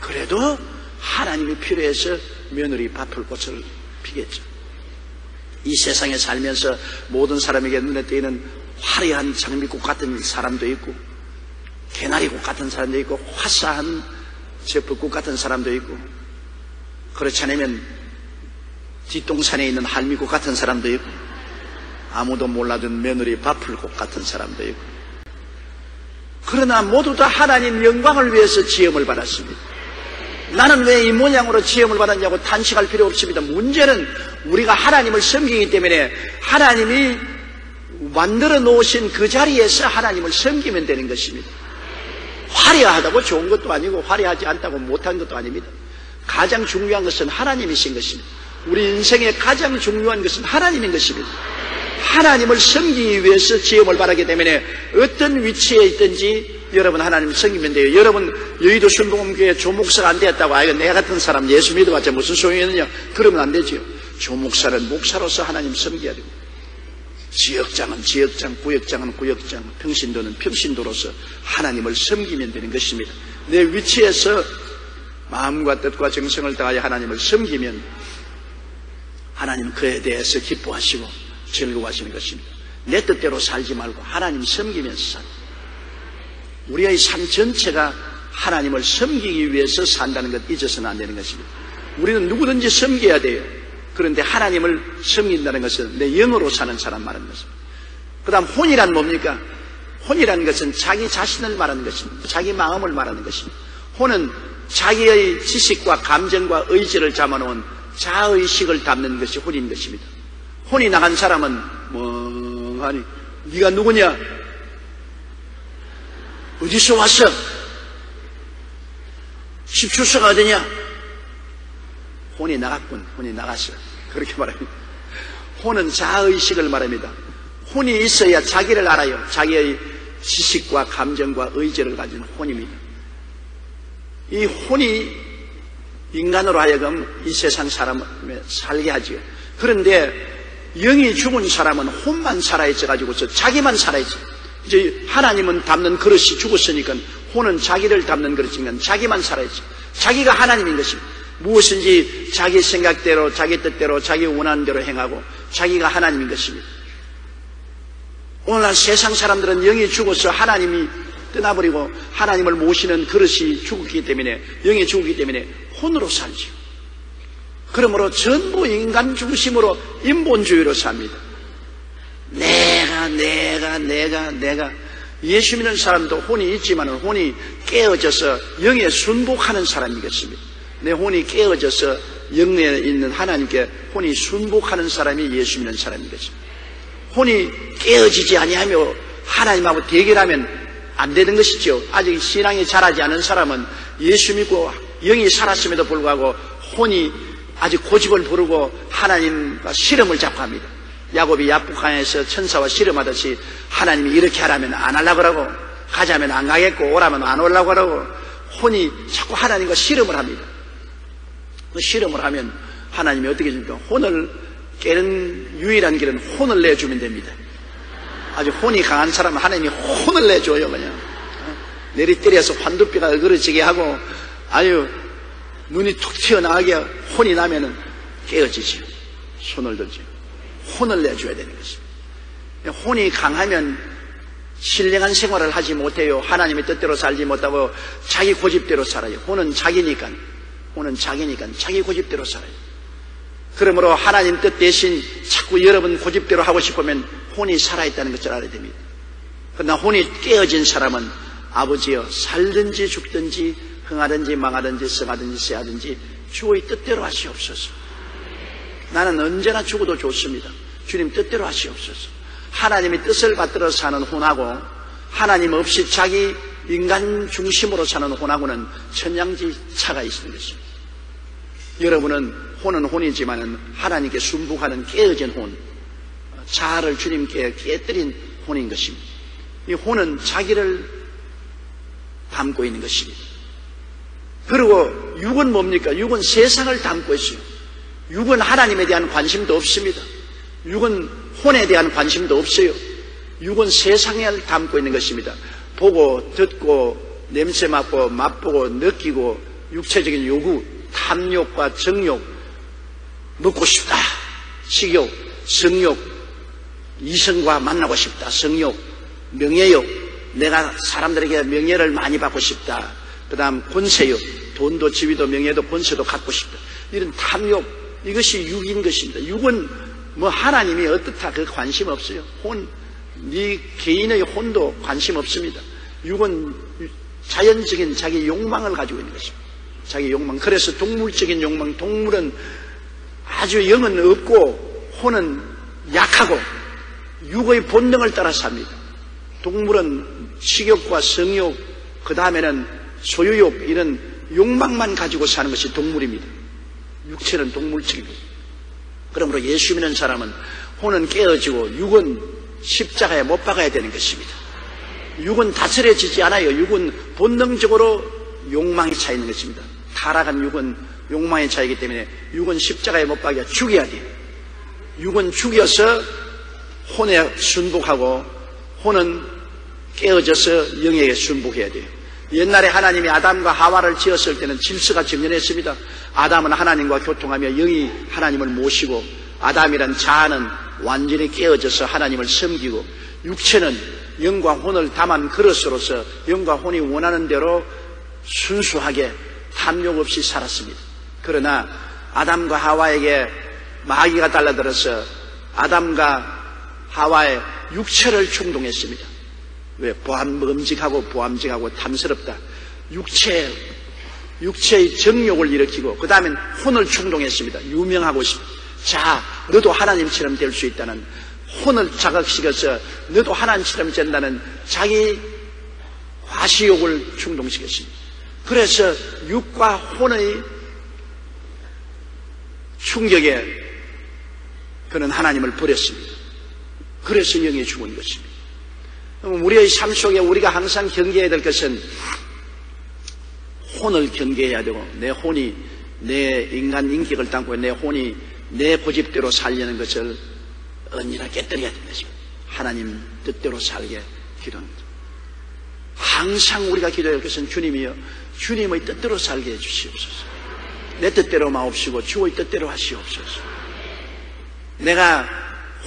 그래도 하나님이 필요해서 며느리 밥풀 꽃을 피겠죠. 이 세상에 살면서 모든 사람에게 눈에 띄는 화려한 장미꽃 같은 사람도 있고 개나리꽃 같은 사람도 있고 화사한 저 벚꽃 같은 사람도 있고 그렇지 않으면 뒷동산에 있는 할미꽃 같은 사람도 있고 아무도 몰라준 며느리 밥풀꽃 같은 사람도 있고 그러나 모두 다 하나님 영광을 위해서 지음을 받았습니다. 나는 왜 이 모양으로 지음을 받았냐고 탄식할 필요 없습니다. 문제는 우리가 하나님을 섬기기 때문에 하나님이 만들어 놓으신 그 자리에서 하나님을 섬기면 되는 것입니다. 화려하다고 좋은 것도 아니고 화려하지 않다고 못한 것도 아닙니다. 가장 중요한 것은 하나님이신 것입니다. 우리 인생의 가장 중요한 것은 하나님인 것입니다. 하나님을 섬기기 위해서 지음을 바라기 때문에 어떤 위치에 있든지 여러분 하나님 섬기면 돼요. 여러분 여의도 순복음교회 조목사가 안 되었다고 아이가 내 같은 사람 예수 믿어봤자 무슨 소용이 있느냐 그러면 안 되지요. 조목사는 목사로서 하나님 섬겨야 됩니다. 지역장은 지역장, 구역장은 구역장, 평신도는 평신도로서 하나님을 섬기면 되는 것입니다. 내 위치에서 마음과 뜻과 정성을 다하여 하나님을 섬기면 하나님 그에 대해서 기뻐하시고 즐거워하시는 것입니다. 내 뜻대로 살지 말고 하나님 섬기면서 살. 우리의 삶 전체가 하나님을 섬기기 위해서 산다는 것 잊어서는 안 되는 것입니다. 우리는 누구든지 섬겨야 돼요. 그런데 하나님을 섬긴다는 것은 내 영으로 사는 사람 말하는 것입니다. 그 다음 혼이란 뭡니까? 혼이라는 것은 자기 자신을 말하는 것입니다. 자기 마음을 말하는 것입니다. 혼은 자기의 지식과 감정과 의지를 잡아놓은 자의식을 담는 것이 혼인 것입니다. 혼이 나간 사람은 멍하니 네가 누구냐? 어디서 왔어? 집주소가 어디냐? 혼이 나갔군. 혼이 나갔어. 그렇게 말합니다. 혼은 자의식을 말합니다. 혼이 있어야 자기를 알아요. 자기의 지식과 감정과 의지를 가진 혼입니다. 이 혼이 인간으로 하여금 이 세상 사람을 살게 하지요. 그런데 영이 죽은 사람은 혼만 살아있어가지고서 자기만 살아있어요. 이제 하나님은 담는 그릇이 죽었으니까 혼은 자기를 담는 그릇이니까 자기만 살아있어요. 자기가 하나님인 것입니다. 무엇인지 자기 생각대로, 자기 뜻대로, 자기 원하는 대로 행하고 자기가 하나님인 것입니다. 오늘날 세상 사람들은 영이 죽어서 하나님이 떠나버리고 하나님을 모시는 그릇이 죽었기 때문에 영이 죽었기 때문에 혼으로 살지요. 그러므로 전부 인간 중심으로 인본주의로 삽니다. 내가 내가 내가 내가 예수 믿는 사람도 혼이 있지만 혼이 깨어져서 영에 순복하는 사람이겠습니다. 내 혼이 깨어져서 영에 있는 하나님께 혼이 순복하는 사람이 예수 믿는 사람이겠습니다. 혼이 깨어지지 아니하며 하나님하고 대결하면 안 되는 것이죠. 아직 신앙이 자라지 않은 사람은 예수 믿고 영이 살았음에도 불구하고 혼이 아직 고집을 부르고 하나님과 실험을 잡고 합니다. 야곱이 야복강에서 천사와 실험하듯이 하나님이 이렇게 하라면 안 하려고 하고 가자면 안 가겠고 오라면 안 오려고 하고 혼이 자꾸 하나님과 실험을 합니다. 그 실험을 하면 하나님이 어떻게 줍니까? 혼을 깨는 유일한 길은 혼을 내주면 됩니다. 아주 혼이 강한 사람은 하나님이 혼을 내줘요, 그냥. 내리 때려서 환두뼈가 어그러지게 하고 아유 눈이 툭 튀어나가게 혼이 나면은 깨어지지 손을 들지 혼을 내줘야 되는 것입니다. 혼이 강하면 신령한 생활을 하지 못해요. 하나님의 뜻대로 살지 못하고 자기 고집대로 살아요. 혼은 자기니까, 혼은 자기니까 자기 고집대로 살아요. 그러므로 하나님 뜻 대신 자꾸 여러분 고집대로 하고 싶으면 혼이 살아있다는 것을 알아야 됩니다. 그러나 혼이 깨어진 사람은 아버지여 살든지 죽든지 흥하든지 망하든지 성하든지 쎄하든지 주의 뜻대로 하시옵소서. 나는 언제나 죽어도 좋습니다. 주님 뜻대로 하시옵소서. 하나님의 뜻을 받들어 사는 혼하고 하나님 없이 자기 인간 중심으로 사는 혼하고는 천양지 차가 있는 것입니다. 여러분은 혼은 혼이지만은 하나님께 순복하는 깨어진 혼, 자아를 주님께 깨뜨린 혼인 것입니다. 이 혼은 자기를 담고 있는 것입니다. 그리고 육은 뭡니까? 육은 세상을 담고 있어요. 육은 하나님에 대한 관심도 없습니다. 육은 혼에 대한 관심도 없어요. 육은 세상을 담고 있는 것입니다. 보고 듣고 냄새 맡고 맛보고 느끼고 육체적인 요구, 탐욕과 정욕, 먹고 싶다, 식욕, 성욕, 이성과 만나고 싶다, 성욕, 명예욕, 내가 사람들에게 명예를 많이 받고 싶다. 그 다음 권세욕, 돈도 지위도 명예도 권세도 갖고 싶다. 이런 탐욕, 이것이 육인 것입니다. 육은 뭐 하나님이 어떻다 그 관심 없어요. 혼, 네 개인의 혼도 관심 없습니다. 육은 자연적인 자기 욕망을 가지고 있는 것입니다. 자기 욕망. 그래서 동물적인 욕망, 동물은 아주 영은 없고 혼은 약하고 육의 본능을 따라 삽니다. 동물은 식욕과 성욕, 그 다음에는 소유욕, 이런 욕망만 가지고 사는 것이 동물입니다. 육체는 동물적입니다. 그러므로 예수 믿는 사람은 혼은 깨어지고 육은 십자가에 못 박아야 되는 것입니다. 육은 다스려지지 않아요. 육은 본능적으로 욕망이 차 있는 것입니다. 타락한 육은 욕망이 차이기 때문에 육은 십자가에 못 박아 죽여야 돼요. 육은 죽여서 혼에 순복하고 혼은 깨어져서 영에게 순복해야 돼요. 옛날에 하나님이 아담과 하와를 지었을 때는 질서가 정연했습니다. 아담은 하나님과 교통하며 영이 하나님을 모시고 아담이란 자아는 완전히 깨어져서 하나님을 섬기고 육체는 영과 혼을 담은 그릇으로서 영과 혼이 원하는 대로 순수하게 탐욕 없이 살았습니다. 그러나 아담과 하와에게 마귀가 달라들어서 아담과 하와의 육체를 충동했습니다. 왜? 보암, 음직하고 보암직하고 탐스럽다. 육체, 육체의 정욕을 일으키고, 그 다음엔 혼을 충동했습니다. 유명하고 싶. 자, 너도 하나님처럼 될 수 있다는 혼을 자극시켜서 너도 하나님처럼 된다는 자기 과시욕을 충동시켰습니다. 그래서 육과 혼의 충격에 그는 하나님을 버렸습니다. 그래서 영이 죽은 것입니다. 우리의 삶 속에 우리가 항상 경계해야 될 것은 혼을 경계해야 되고 내 혼이 내 인간 인격을 담고 내 혼이 내 고집대로 살려는 것을 언니나 깨뜨려야 되는 것입니다. 하나님 뜻대로 살게 기도합니다. 항상 우리가 기도할 것은 주님이여 주님의 뜻대로 살게 해주시옵소서. 내 뜻대로 마옵시고 주의 뜻대로 하시옵소서. 내가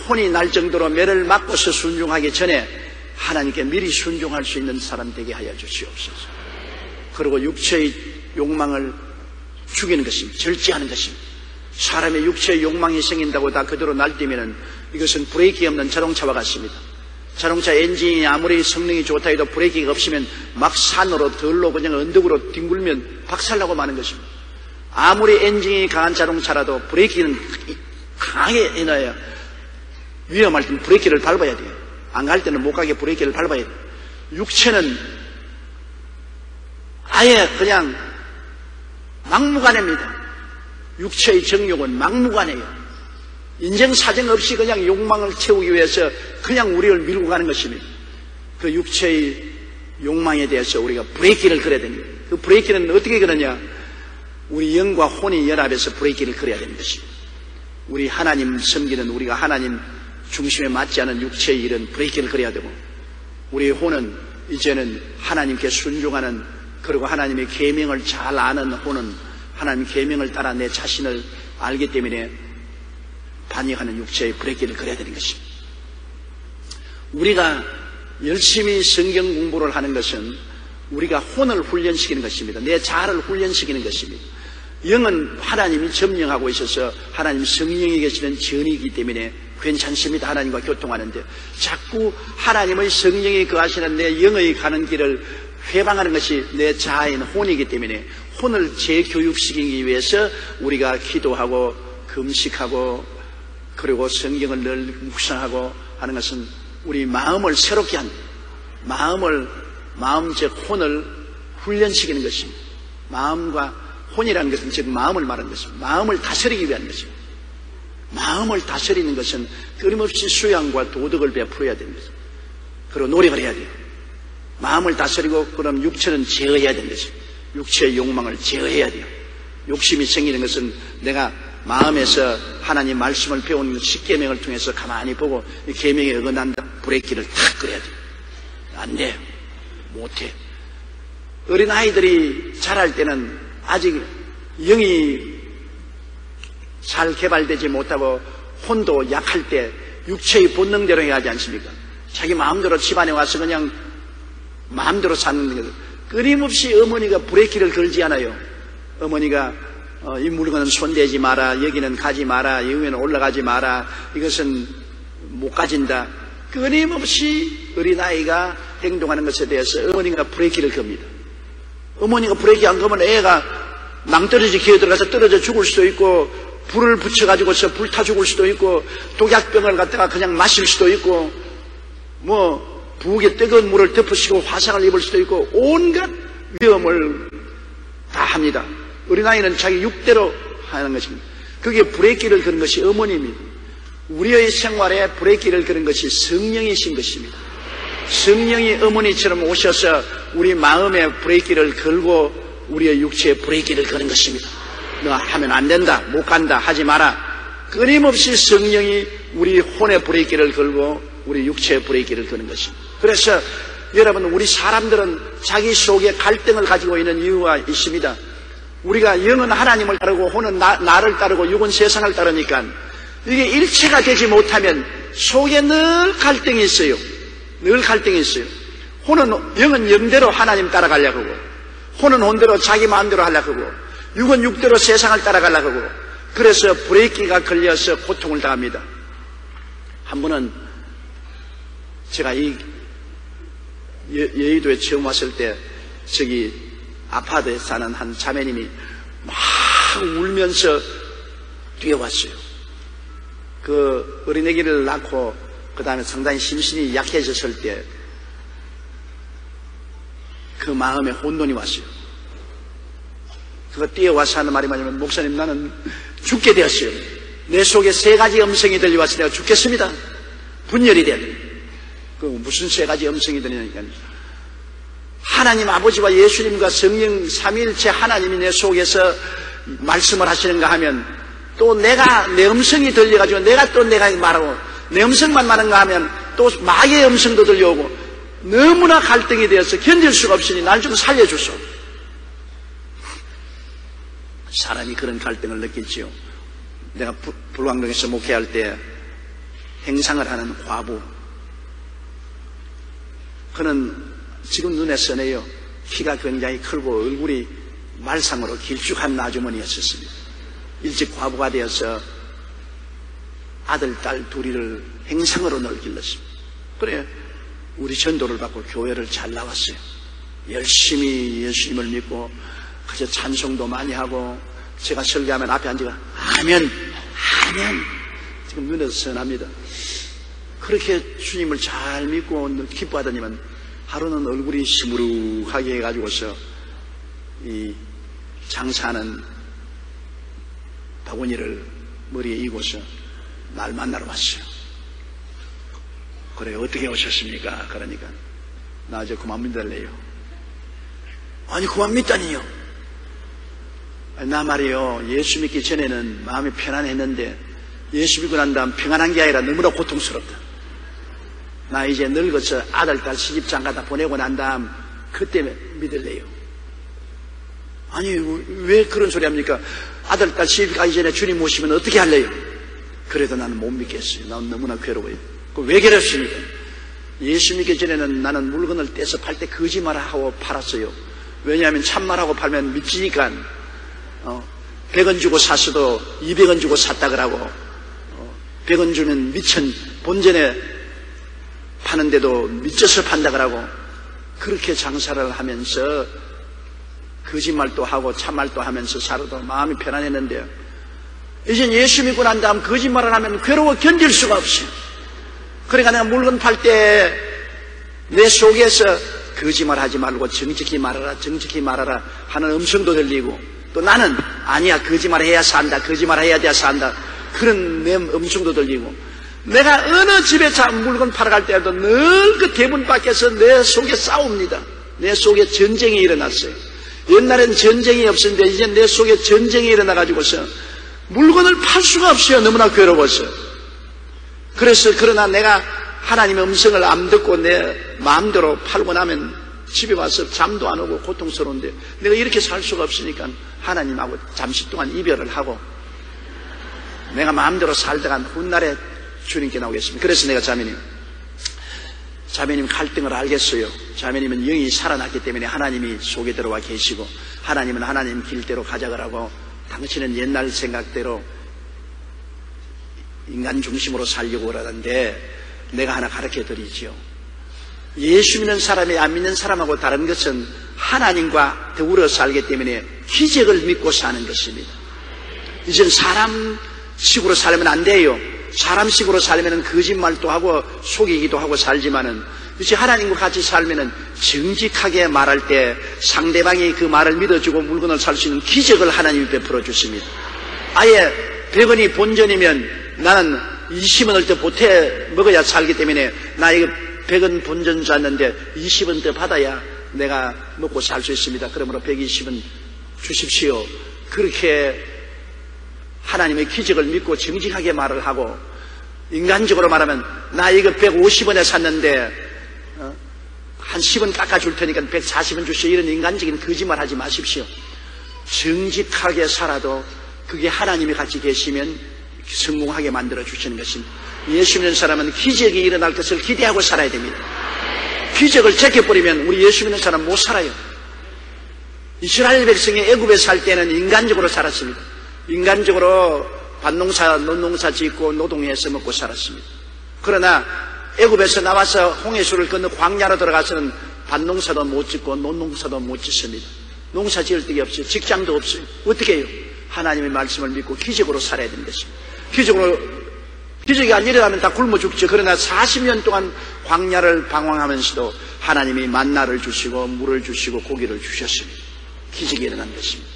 혼이 날 정도로 매를 맞고서 순종하기 전에 하나님께 미리 순종할 수 있는 사람 되게 하여 주시옵소서. 그리고 육체의 욕망을 죽이는 것입니다. 절제하는 것입니다. 사람의 육체의 욕망이 생긴다고 다 그대로 날뛰면은 이것은 브레이크 없는 자동차와 같습니다. 자동차 엔진이 아무리 성능이 좋다 해도 브레이크가 없으면 막 산으로 덜로 그냥 언덕으로 뒹굴면 박살나고 마는 것입니다. 아무리 엔진이 강한 자동차라도 브레이크는 강하게 해놔야 위험할 때는 브레이크를 밟아야 돼요. 안 갈 때는 못 가게 브레이크를 밟아야 돼요. 육체는 아예 그냥 막무가내입니다. 육체의 정욕은 막무가내예요. 인생 사정 없이 그냥 욕망을 채우기 위해서 그냥 우리를 밀고 가는 것입니다. 그 육체의 욕망에 대해서 우리가 브레이크를 걸어야 됩니다. 그 브레이크는 어떻게 그러냐? 우리 영과 혼이 연합해서 브레이크를 걸어야 되는 것입니다. 우리 하나님 섬기는 우리가 하나님 중심에 맞지 않은 육체의 일은 브레이크를 걸어야 되고 우리의 혼은 이제는 하나님께 순종하는 그리고 하나님의 계명을 잘 아는 혼은 하나님 계명을 따라 내 자신을 알기 때문에 반역하는 육체의 브레이크를 걸어야 되는 것입니다. 우리가 열심히 성경 공부를 하는 것은 우리가 혼을 훈련시키는 것입니다. 내 자아를 훈련시키는 것입니다. 영은 하나님이 점령하고 있어서 하나님 성령이 계시는 전이기 때문에 괜찮습니다. 하나님과 교통하는데 자꾸 하나님의 성령이 거하시는 내 영의 가는 길을 회방하는 것이 내 자아인 혼이기 때문에 혼을 재교육시키기 위해서 우리가 기도하고 금식하고 그리고 성경을 늘 묵상하고 하는 것은 우리 마음을 새롭게 한 마음을 마음 즉 혼을 훈련시키는 것입니다. 마음과 혼이라는 것은 즉 마음을 말하는 것입니다. 마음을 다스리기 위한 것입니다. 마음을 다스리는 것은 끊임없이 수양과 도덕을 베풀어야 됩니다. 그리고 노력을 해야 돼요. 마음을 다스리고 그럼 육체는 제어해야 되는 것입니다. 육체의 욕망을 제어해야 돼요. 욕심이 생기는 것은 내가 마음에서 하나님 말씀을 배운 십계명을 통해서 가만히 보고 계명에 어긋난다 브레이크를 탁 끌어야 돼요. 안 돼요. 못해. 어린아이들이 자랄 때는 아직 영이 잘 개발되지 못하고 혼도 약할 때 육체의 본능대로 해야 하지 않습니까? 자기 마음대로 집안에 와서 그냥 마음대로 사는 것. 끊임없이 어머니가 브레이크를 걸지 않아요. 어머니가 어, 이 물건은 손대지 마라. 여기는 가지 마라. 여기는 올라가지 마라. 이것은 못 가진다. 끊임없이 어린아이가 행동하는 것에 대해서 어머니가 브레이크를 겁니다. 어머니가 브레이크 안 거면 애가 낭떠러지 기어 들어가서 떨어져 죽을 수도 있고 불을 붙여가지고서 불타 죽을 수도 있고 독약병을 갖다가 그냥 마실 수도 있고 뭐 부엌에 뜨거운 물을 덮으시고 화상을 입을 수도 있고 온갖 위험을 다 합니다. 어린아이는 자기 육대로 하는 것입니다. 그게 브레이크를 그는 것이 어머님입니다. 우리의 생활에 브레이크를 그는 것이 성령이신 것입니다. 성령이 어머니처럼 오셔서 우리 마음에 브레이크를 걸고 우리의 육체에 브레이크를 거는 것입니다. 너 하면 안 된다, 못 간다, 하지 마라. 끊임없이 성령이 우리 혼에 브레이크를 걸고 우리 육체에 브레이크를 거는 것입니다. 그래서 여러분 우리 사람들은 자기 속에 갈등을 가지고 있는 이유가 있습니다. 우리가 영은 하나님을 따르고 혼은 나, 나를 따르고 육은 세상을 따르니까 이게 일체가 되지 못하면 속에 늘 갈등이 있어요. 늘 갈등이 있어요. 혼은 영은 영대로 하나님 따라가려고 하고 혼은 혼대로 자기 마음대로 하려고 하고 육은 육대로 세상을 따라가려고 하고 그래서 브레이크가 걸려서 고통을 당합니다. 한 번은 제가 이 여의도에 처음 왔을 때 저기 아파트에 사는 한 자매님이 막 울면서 뛰어왔어요. 그 어린애기를 낳고 그 다음에 상당히 심신이 약해졌을 때 그 마음에 혼돈이 왔어요. 그가 뛰어와서 하는 말이 뭐냐면 목사님 나는 죽게 되었어요. 내 속에 세 가지 음성이 들려와서 내가 죽겠습니다. 분열이 돼야 돼요. 그 무슨 세 가지 음성이 들리냐니까 하나님 아버지와 예수님과 성령 삼일체 하나님이 내 속에서 말씀을 하시는가 하면 또 내가 내 음성이 들려가지고 내가 또 내가 말하고 내 음성만 말하는가 하면 또 마의 음성도 들려오고 너무나 갈등이 되어서 견딜 수가 없으니 날 좀 살려주소. 사람이 그런 갈등을 느끼지요. 내가 불광동에서 목회할 때 행상을 하는 과부. 그는 지금 눈에 선해요. 키가 굉장히 크고 얼굴이 말상으로 길쭉한 아주머니였었습니다. 일찍 과부가 되어서 아들, 딸 둘이를 행상으로 널 길렀습니다. 그래, 우리 전도를 받고 교회를 잘 나왔어요. 열심히 예수님을 믿고 그저 찬송도 많이 하고 제가 설교하면 앞에 앉아가 아멘, 아멘. 지금 눈에서 선합니다. 그렇게 주님을 잘 믿고 기뻐하더니만 하루는 얼굴이 시무룩하게 해가지고서 이 장사하는 바구니를 머리에 이고서 날 만나러 왔어요. 그래, 어떻게 오셨습니까? 그러니까, 나 이제 그만 믿을래요. 아니, 그만 믿다니요. 나 말이요, 예수 믿기 전에는 마음이 편안했는데, 예수 믿고 난 다음 평안한 게 아니라 너무나 고통스럽다. 나 이제 늙어서 아들, 딸 시집 장가다 보내고 난 다음, 그때 믿을래요. 아니, 왜 그런 소리 합니까? 아들, 딸 시집 가기 전에 주님 모시면 어떻게 할래요? 그래도 나는 못 믿겠어요. 난 너무나 괴로워요. 왜 괴롭습니까? 예수 믿기 전에는 나는 물건을 떼서 팔 때 거짓말하고 팔았어요. 왜냐하면 참말하고 팔면 믿지니까 어, 100원 주고 샀어도 200원 주고 샀다 그러고 어, 100원 주면 미천 본전에 파는데도 미쳐서 판다 그러고 그렇게 장사를 하면서 거짓말도 하고 참말도 하면서 살아도 마음이 편안했는데요. 이제 예수 믿고 난 다음 거짓말을 하면 괴로워 견딜 수가 없어요. 그러니까 내가 물건 팔 때 내 속에서 거짓말 하지 말고 정직히 말하라, 정직히 말하라 하는 음성도 들리고 또 나는 아니야, 거짓말 해야 산다, 거짓말 해야 돼 산다. 그런 내 음성도 들리고 내가 어느 집에 물건 팔아갈 때도 늘 그 대문 밖에서 내 속에 싸웁니다. 내 속에 전쟁이 일어났어요. 옛날엔 전쟁이 없었는데 이제 내 속에 전쟁이 일어나가지고서 물건을 팔 수가 없어요. 너무나 괴로워서. 그래서 그러나 내가 하나님의 음성을 안 듣고 내 마음대로 팔고 나면 집에 와서 잠도 안 오고 고통스러운데 내가 이렇게 살 수가 없으니까 하나님하고 잠시 동안 이별을 하고 내가 마음대로 살다가 훗날에 주님께 나오겠습니다. 그래서 내가 자매님, 자매님 갈등을 알겠어요. 자매님은 영이 살아났기 때문에 하나님이 속에 들어와 계시고 하나님은 하나님 길대로 가자그라고 당신은 옛날 생각대로 인간 중심으로 살려고 그러는데 내가 하나 가르쳐 드리지요. 예수 믿는 사람이 안 믿는 사람하고 다른 것은 하나님과 더불어 살기 때문에 기적을 믿고 사는 것입니다. 이젠 사람식으로 살면 안 돼요. 사람식으로 살면 거짓말도 하고 속이기도 하고 살지만은 이제 하나님과 같이 살면은 정직하게 말할 때 상대방이 그 말을 믿어주고 물건을 살 수 있는 기적을 하나님이 베풀어 주십니다. 아예 100원이 본전이면 나는 20원을 더 보태 먹어야 살기 때문에 나 이거 100원 본전 잤는데 20원 더 받아야 내가 먹고 살 수 있습니다. 그러므로 120원 주십시오. 그렇게 하나님의 기적을 믿고 정직하게 말을 하고 인간적으로 말하면 나 이거 150원에 샀는데 어? 한 10원 깎아줄 테니까 140원 주시오. 이런 인간적인 거짓말 하지 마십시오. 정직하게 살아도 그게 하나님이 같이 계시면 성공하게 만들어 주시는 것입니다. 예수 믿는 사람은 기적이 일어날 것을 기대하고 살아야 됩니다. 기적을 제껴버리면 우리 예수 믿는 사람 못 살아요. 이스라엘 백성이 애굽에 살 때는 인간적으로 살았습니다. 인간적으로 밭농사, 논농사 짓고 노동해서 먹고 살았습니다. 그러나 애굽에서 나와서 홍해수를 건너 광야로 들어가서는 밭농사도 못 짓고 논농사도 못 짓습니다. 농사 지을 데가 없어요. 직장도 없어요. 어떻게 해요? 하나님의 말씀을 믿고 기적으로 살아야 되는 것입니다. 기적으로 기적이 안 일어나면 다 굶어 죽죠. 그러나 40년 동안 광야를 방황하면서도 하나님이 만나를 주시고 물을 주시고 고기를 주셨습니다. 기적이 일어난 것입니다.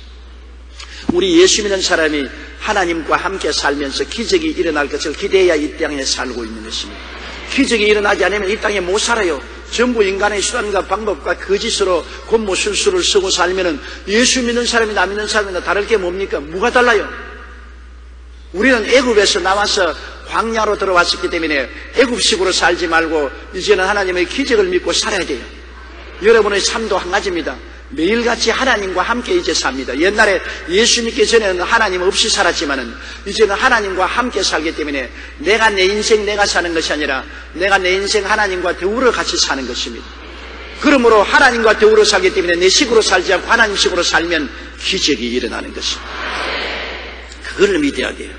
우리 예수 믿는 사람이 하나님과 함께 살면서 기적이 일어날 것을 기대해야 이 땅에 살고 있는 것입니다. 기적이 일어나지 않으면 이 땅에 못 살아요. 전부 인간의 수단과 방법과 거짓으로 곤모 술수를 쓰고 살면은 예수 믿는 사람이 나 믿는 사람이나 다를 게 뭡니까? 뭐가 달라요? 우리는 애굽에서 나와서 광야로 들어왔었기 때문에 애굽식으로 살지 말고 이제는 하나님의 기적을 믿고 살아야 돼요. 여러분의 삶도 한 가지입니다. 매일같이 하나님과 함께 이제 삽니다. 옛날에 예수 믿기 전에는 하나님 없이 살았지만은 이제는 하나님과 함께 살기 때문에 내가 내 인생 내가 사는 것이 아니라 내가 내 인생 하나님과 더불어 같이 사는 것입니다. 그러므로 하나님과 더불어 살기 때문에 내 식으로 살지 않고 하나님 식으로 살면 기적이 일어나는 것입니다. 그걸 믿어야 돼요.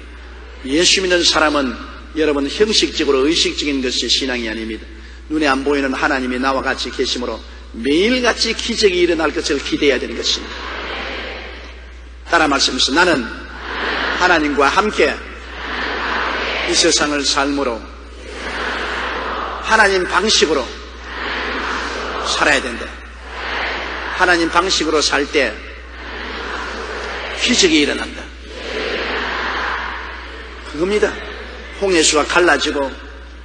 예수 믿는 사람은 여러분 형식적으로 의식적인 것이 신앙이 아닙니다. 눈에 안 보이는 하나님이 나와 같이 계심으로 매일같이 기적이 일어날 것을 기대해야 되는 것입니다. 따라 말씀하시죠. 나는 하나님과 함께 이 세상을 삶으로 하나님 방식으로 살아야 된다. 하나님 방식으로 살 때 기적이 일어난다. 그겁니다. 홍해수가 갈라지고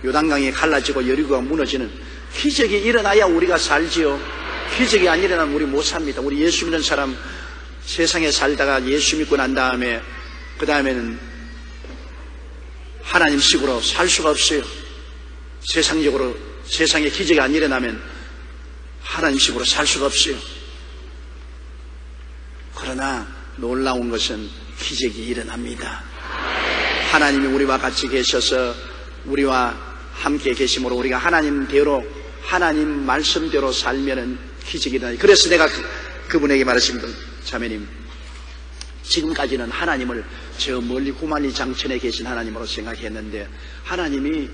요단강이 갈라지고 여리고가 무너지는 기적이 일어나야 우리가 살지요. 기적이 안 일어나면 우리 못 삽니다. 우리 예수 믿는 사람 세상에 살다가 예수 믿고 난 다음에 그 다음에는 하나님식으로 살 수가 없어요. 세상적으로 세상에 기적이 안 일어나면 하나님식으로 살 수가 없어요. 그러나 놀라운 것은 기적이 일어납니다. 하나님이 우리와 같이 계셔서 우리와 함께 계심으로 우리가 하나님대로 하나님 말씀대로 살면은 기적이 일어나요. 그래서 내가 그, 분에게 말했습니다. 자매님, 지금까지는 하나님을 저 멀리 구만리 장천에 계신 하나님으로 생각했는데 하나님이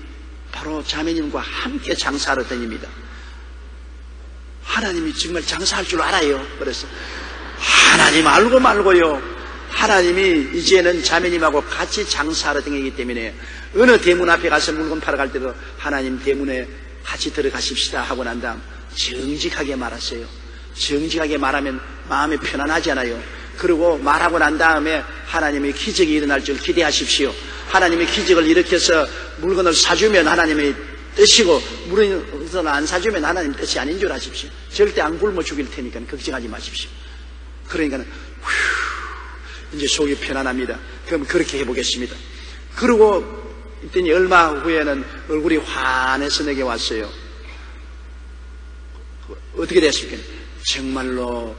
바로 자매님과 함께 장사하러 다닙니다. 하나님이 정말 장사할 줄 알아요. 그래서 하나님 알고 말고요. 하나님이 이제는 자매님하고 같이 장사하러 다니기 때문에 어느 대문 앞에 가서 물건 팔아 갈 때도 하나님 대문에 같이 들어가십시다 하고 난 다음 정직하게 말하세요. 정직하게 말하면 마음이 편안하잖아요. 그리고 말하고 난 다음에 하나님의 기적이 일어날 줄 기대하십시오. 하나님의 기적을 일으켜서 물건을 사주면 하나님의 뜻이고 물건을 안 사주면 하나님 뜻이 아닌 줄 아십시오. 절대 안 굶어 죽일 테니까 걱정하지 마십시오. 그러니까 휴, 이제 속이 편안합니다. 그럼 그렇게 해보겠습니다. 그리고 있더니 얼마 후에는 얼굴이 환해서 내게 왔어요. 어떻게 됐습니까? 정말로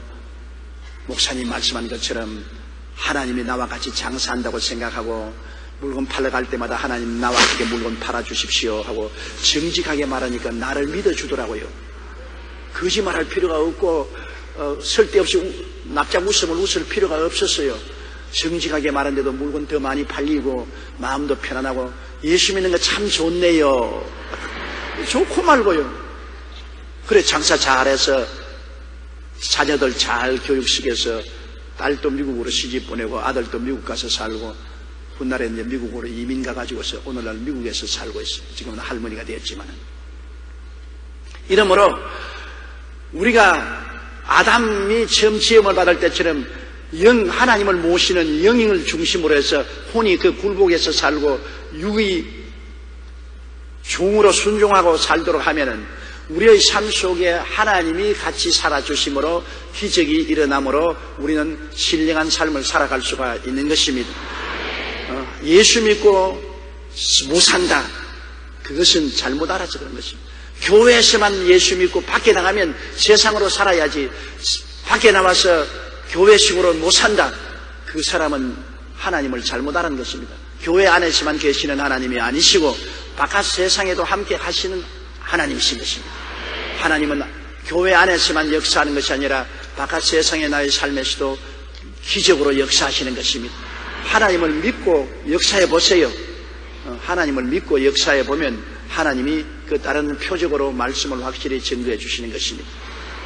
목사님 말씀한 것처럼 하나님이 나와 같이 장사한다고 생각하고 물건 팔러 갈 때마다 하나님 나와 함께 물건 팔아 주십시오 하고 정직하게 말하니까 나를 믿어 주더라고요. 거짓말할 필요가 없고 어, 쓸데없이 우, 납작 웃음을 웃을 필요가 없었어요. 정직하게 말하는데도 물건 더 많이 팔리고 마음도 편안하고 예수 믿는 거 참 좋네요. 좋고 말고요. 그래 장사 잘해서 자녀들 잘 교육시켜서 딸도 미국으로 시집 보내고 아들도 미국 가서 살고 훗날에 이제 미국으로 이민 가가지고서 오늘날 미국에서 살고 있어요. 지금은 할머니가 되었지만은. 이러므로 우리가 아담이 처음 지음을 받을 때처럼 영, 하나님을 모시는 영인을 중심으로 해서 혼이 그 굴복에서 살고 육이 종으로 순종하고 살도록 하면은 우리의 삶 속에 하나님이 같이 살아주심으로 기적이 일어나므로 우리는 신령한 삶을 살아갈 수가 있는 것입니다. 어, 예수 믿고 못 산다. 그것은 잘못 알아서 그런 것입니다. 교회에서만 예수 믿고 밖에 나가면 세상으로 살아야지 밖에 나와서 교회식으로 못 산다. 그 사람은 하나님을 잘못 알은 것입니다. 교회 안에서만 계시는 하나님이 아니시고 바깥 세상에도 함께 하시는 하나님이신 것입니다. 하나님은 교회 안에서만 역사하는 것이 아니라 바깥 세상의 나의 삶에서도 기적으로 역사하시는 것입니다. 하나님을 믿고 역사해 보세요. 어, 하나님을 믿고 역사해 보면 하나님이 그 다른 표적으로 말씀을 확실히 증거해 주시는 것입니다.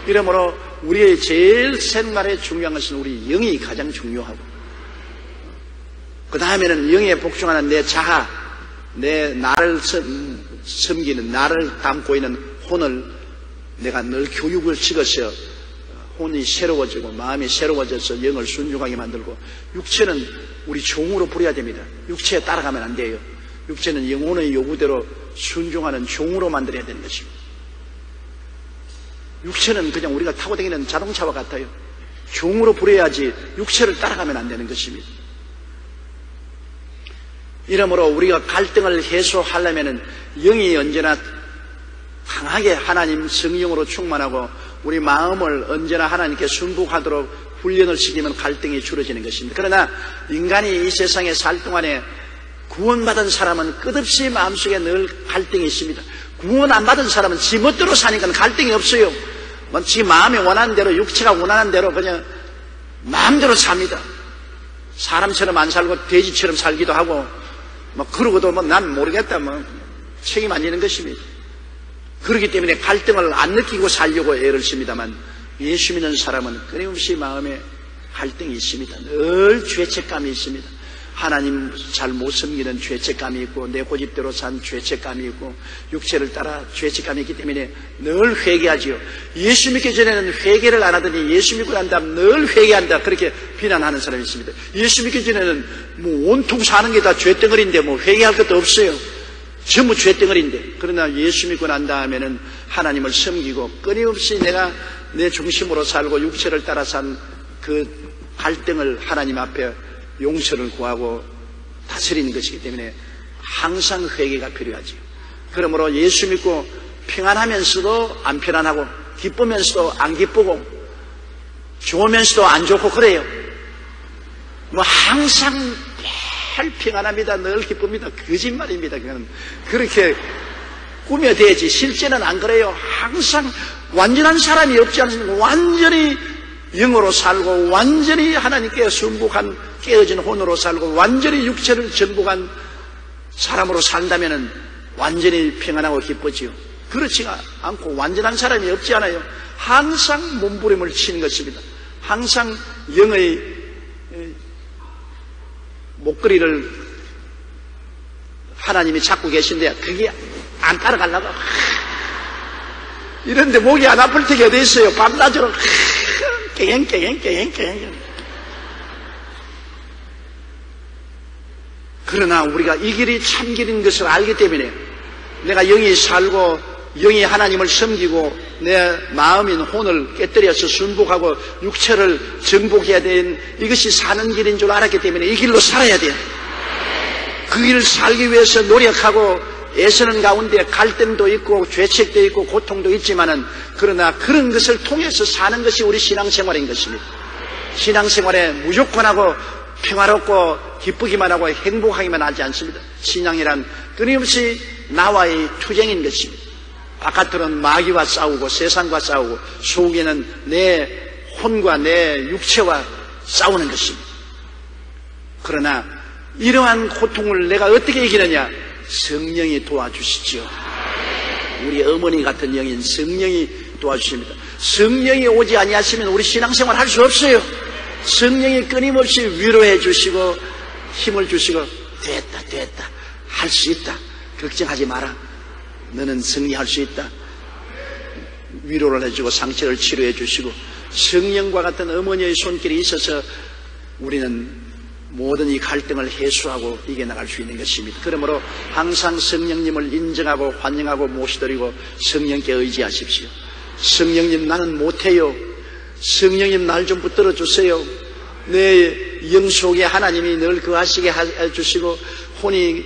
이러므로 우리의 제일 생활에 중요한 것은 우리 영이 가장 중요하고 그 다음에는 영에 복종하는 내 자아, 내 나를 섬기는 나를 담고 있는 혼을 내가 늘 교육을 찍어서 혼이 새로워지고 마음이 새로워져서 영을 순종하게 만들고 육체는 우리 종으로 부려야 됩니다. 육체에 따라가면 안 돼요. 육체는 영혼의 요구대로 순종하는 종으로 만들어야 되는 것입니다. 육체는 그냥 우리가 타고 다니는 자동차와 같아요. 종으로 부려야지 육체를 따라가면 안 되는 것입니다. 이러므로 우리가 갈등을 해소하려면 영이 언제나 강하게 하나님 성령으로 충만하고 우리 마음을 언제나 하나님께 순복하도록 훈련을 시키면 갈등이 줄어지는 것입니다. 그러나 인간이 이 세상에 살 동안에 구원받은 사람은 끝없이 마음속에 늘 갈등이 있습니다. 구원 안 받은 사람은 지 멋대로 사니까 갈등이 없어요. 뭐지 마음이 원하는 대로 육체가 원하는 대로 그냥 마음대로 삽니다. 사람처럼 안 살고 돼지처럼 살기도 하고 뭐 그러고도 뭐 난 모르겠다 뭐 책임 안 지는 것입니다. 그렇기 때문에 갈등을 안 느끼고 살려고 애를 씁니다만 예수 믿는 사람은 끊임없이 마음에 갈등이 있습니다. 늘 죄책감이 있습니다. 하나님 잘 못 섬기는 죄책감이 있고 내 고집대로 산 죄책감이 있고 육체를 따라 죄책감이 있기 때문에 늘 회개하지요. 예수 믿기 전에는 회개를 안 하더니 예수 믿고 난 다음 늘 회개한다 그렇게 비난하는 사람이 있습니다. 예수 믿기 전에는 뭐 온통 사는 게 다 죄덩어리인데 뭐 회개할 것도 없어요. 전부 죄덩어리인데 그러나 예수 믿고 난 다음에는 하나님을 섬기고 끊임없이 내가 내 중심으로 살고 육체를 따라 산 그 갈등을 하나님 앞에 용서를 구하고 다스리는 것이기 때문에 항상 회개가 필요하지요. 그러므로 예수 믿고 평안하면서도 안 편안하고 기쁘면서도 안 기쁘고 좋으면서도 안 좋고 그래요. 뭐 항상 늘 평안합니다. 늘 기쁩니다. 거짓말입니다. 그건 그렇게 꾸며대지 실제는 안 그래요. 항상 완전한 사람이 없지 않습니까? 완전히 영으로 살고 완전히 하나님께 순복한 깨어진 혼으로 살고 완전히 육체를 전복한 사람으로 산다면 완전히 평안하고 기쁘지요. 그렇지가 않고 완전한 사람이 없지 않아요. 항상 몸부림을 치는 것입니다. 항상 영의 목걸이를 하나님이 잡고 계신데 그게 안 따라가려고 이런데 목이 안 아플 때가 어디 있어요? 밤낮으로 깽깽깽깽깽깽 그러나 우리가 이 길이 참 길인 것을 알기 때문에 내가 영이 살고 영이 하나님을 섬기고 내 마음인 혼을 깨뜨려서 순복하고 육체를 정복해야 되는 이것이 사는 길인 줄 알았기 때문에 이 길로 살아야 돼요. 그 길을 살기 위해서 노력하고 애쓰는 가운데 갈등도 있고 죄책도 있고 고통도 있지만은 그러나 그런 것을 통해서 사는 것이 우리 신앙생활인 것입니다. 신앙생활에 무조건 하고 평화롭고 기쁘기만 하고 행복하기만 하지 않습니다. 신앙이란 끊임없이 나와의 투쟁인 것입니다. 바깥으로는 마귀와 싸우고 세상과 싸우고 속에는 내 혼과 내 육체와 싸우는 것입니다. 그러나 이러한 고통을 내가 어떻게 이기느냐? 성령이 도와주시죠. 우리 어머니 같은 영인 성령이 도와주십니다. 성령이 오지 아니하시면 우리 신앙생활 할 수 없어요. 성령이 끊임없이 위로해 주시고 힘을 주시고 됐다 됐다 할 수 있다 걱정하지 마라 너는 승리할 수 있다 위로를 해주고 상처를 치료해 주시고 성령과 같은 어머니의 손길이 있어서 우리는 모든 이 갈등을 해소하고 이겨나갈 수 있는 것입니다. 그러므로 항상 성령님을 인정하고 환영하고 모시드리고 성령께 의지하십시오. 성령님 나는 못해요. 성령님 날 좀 붙들어 주세요. 내 영 속에 하나님이 늘 거하시게 해주시고 혼이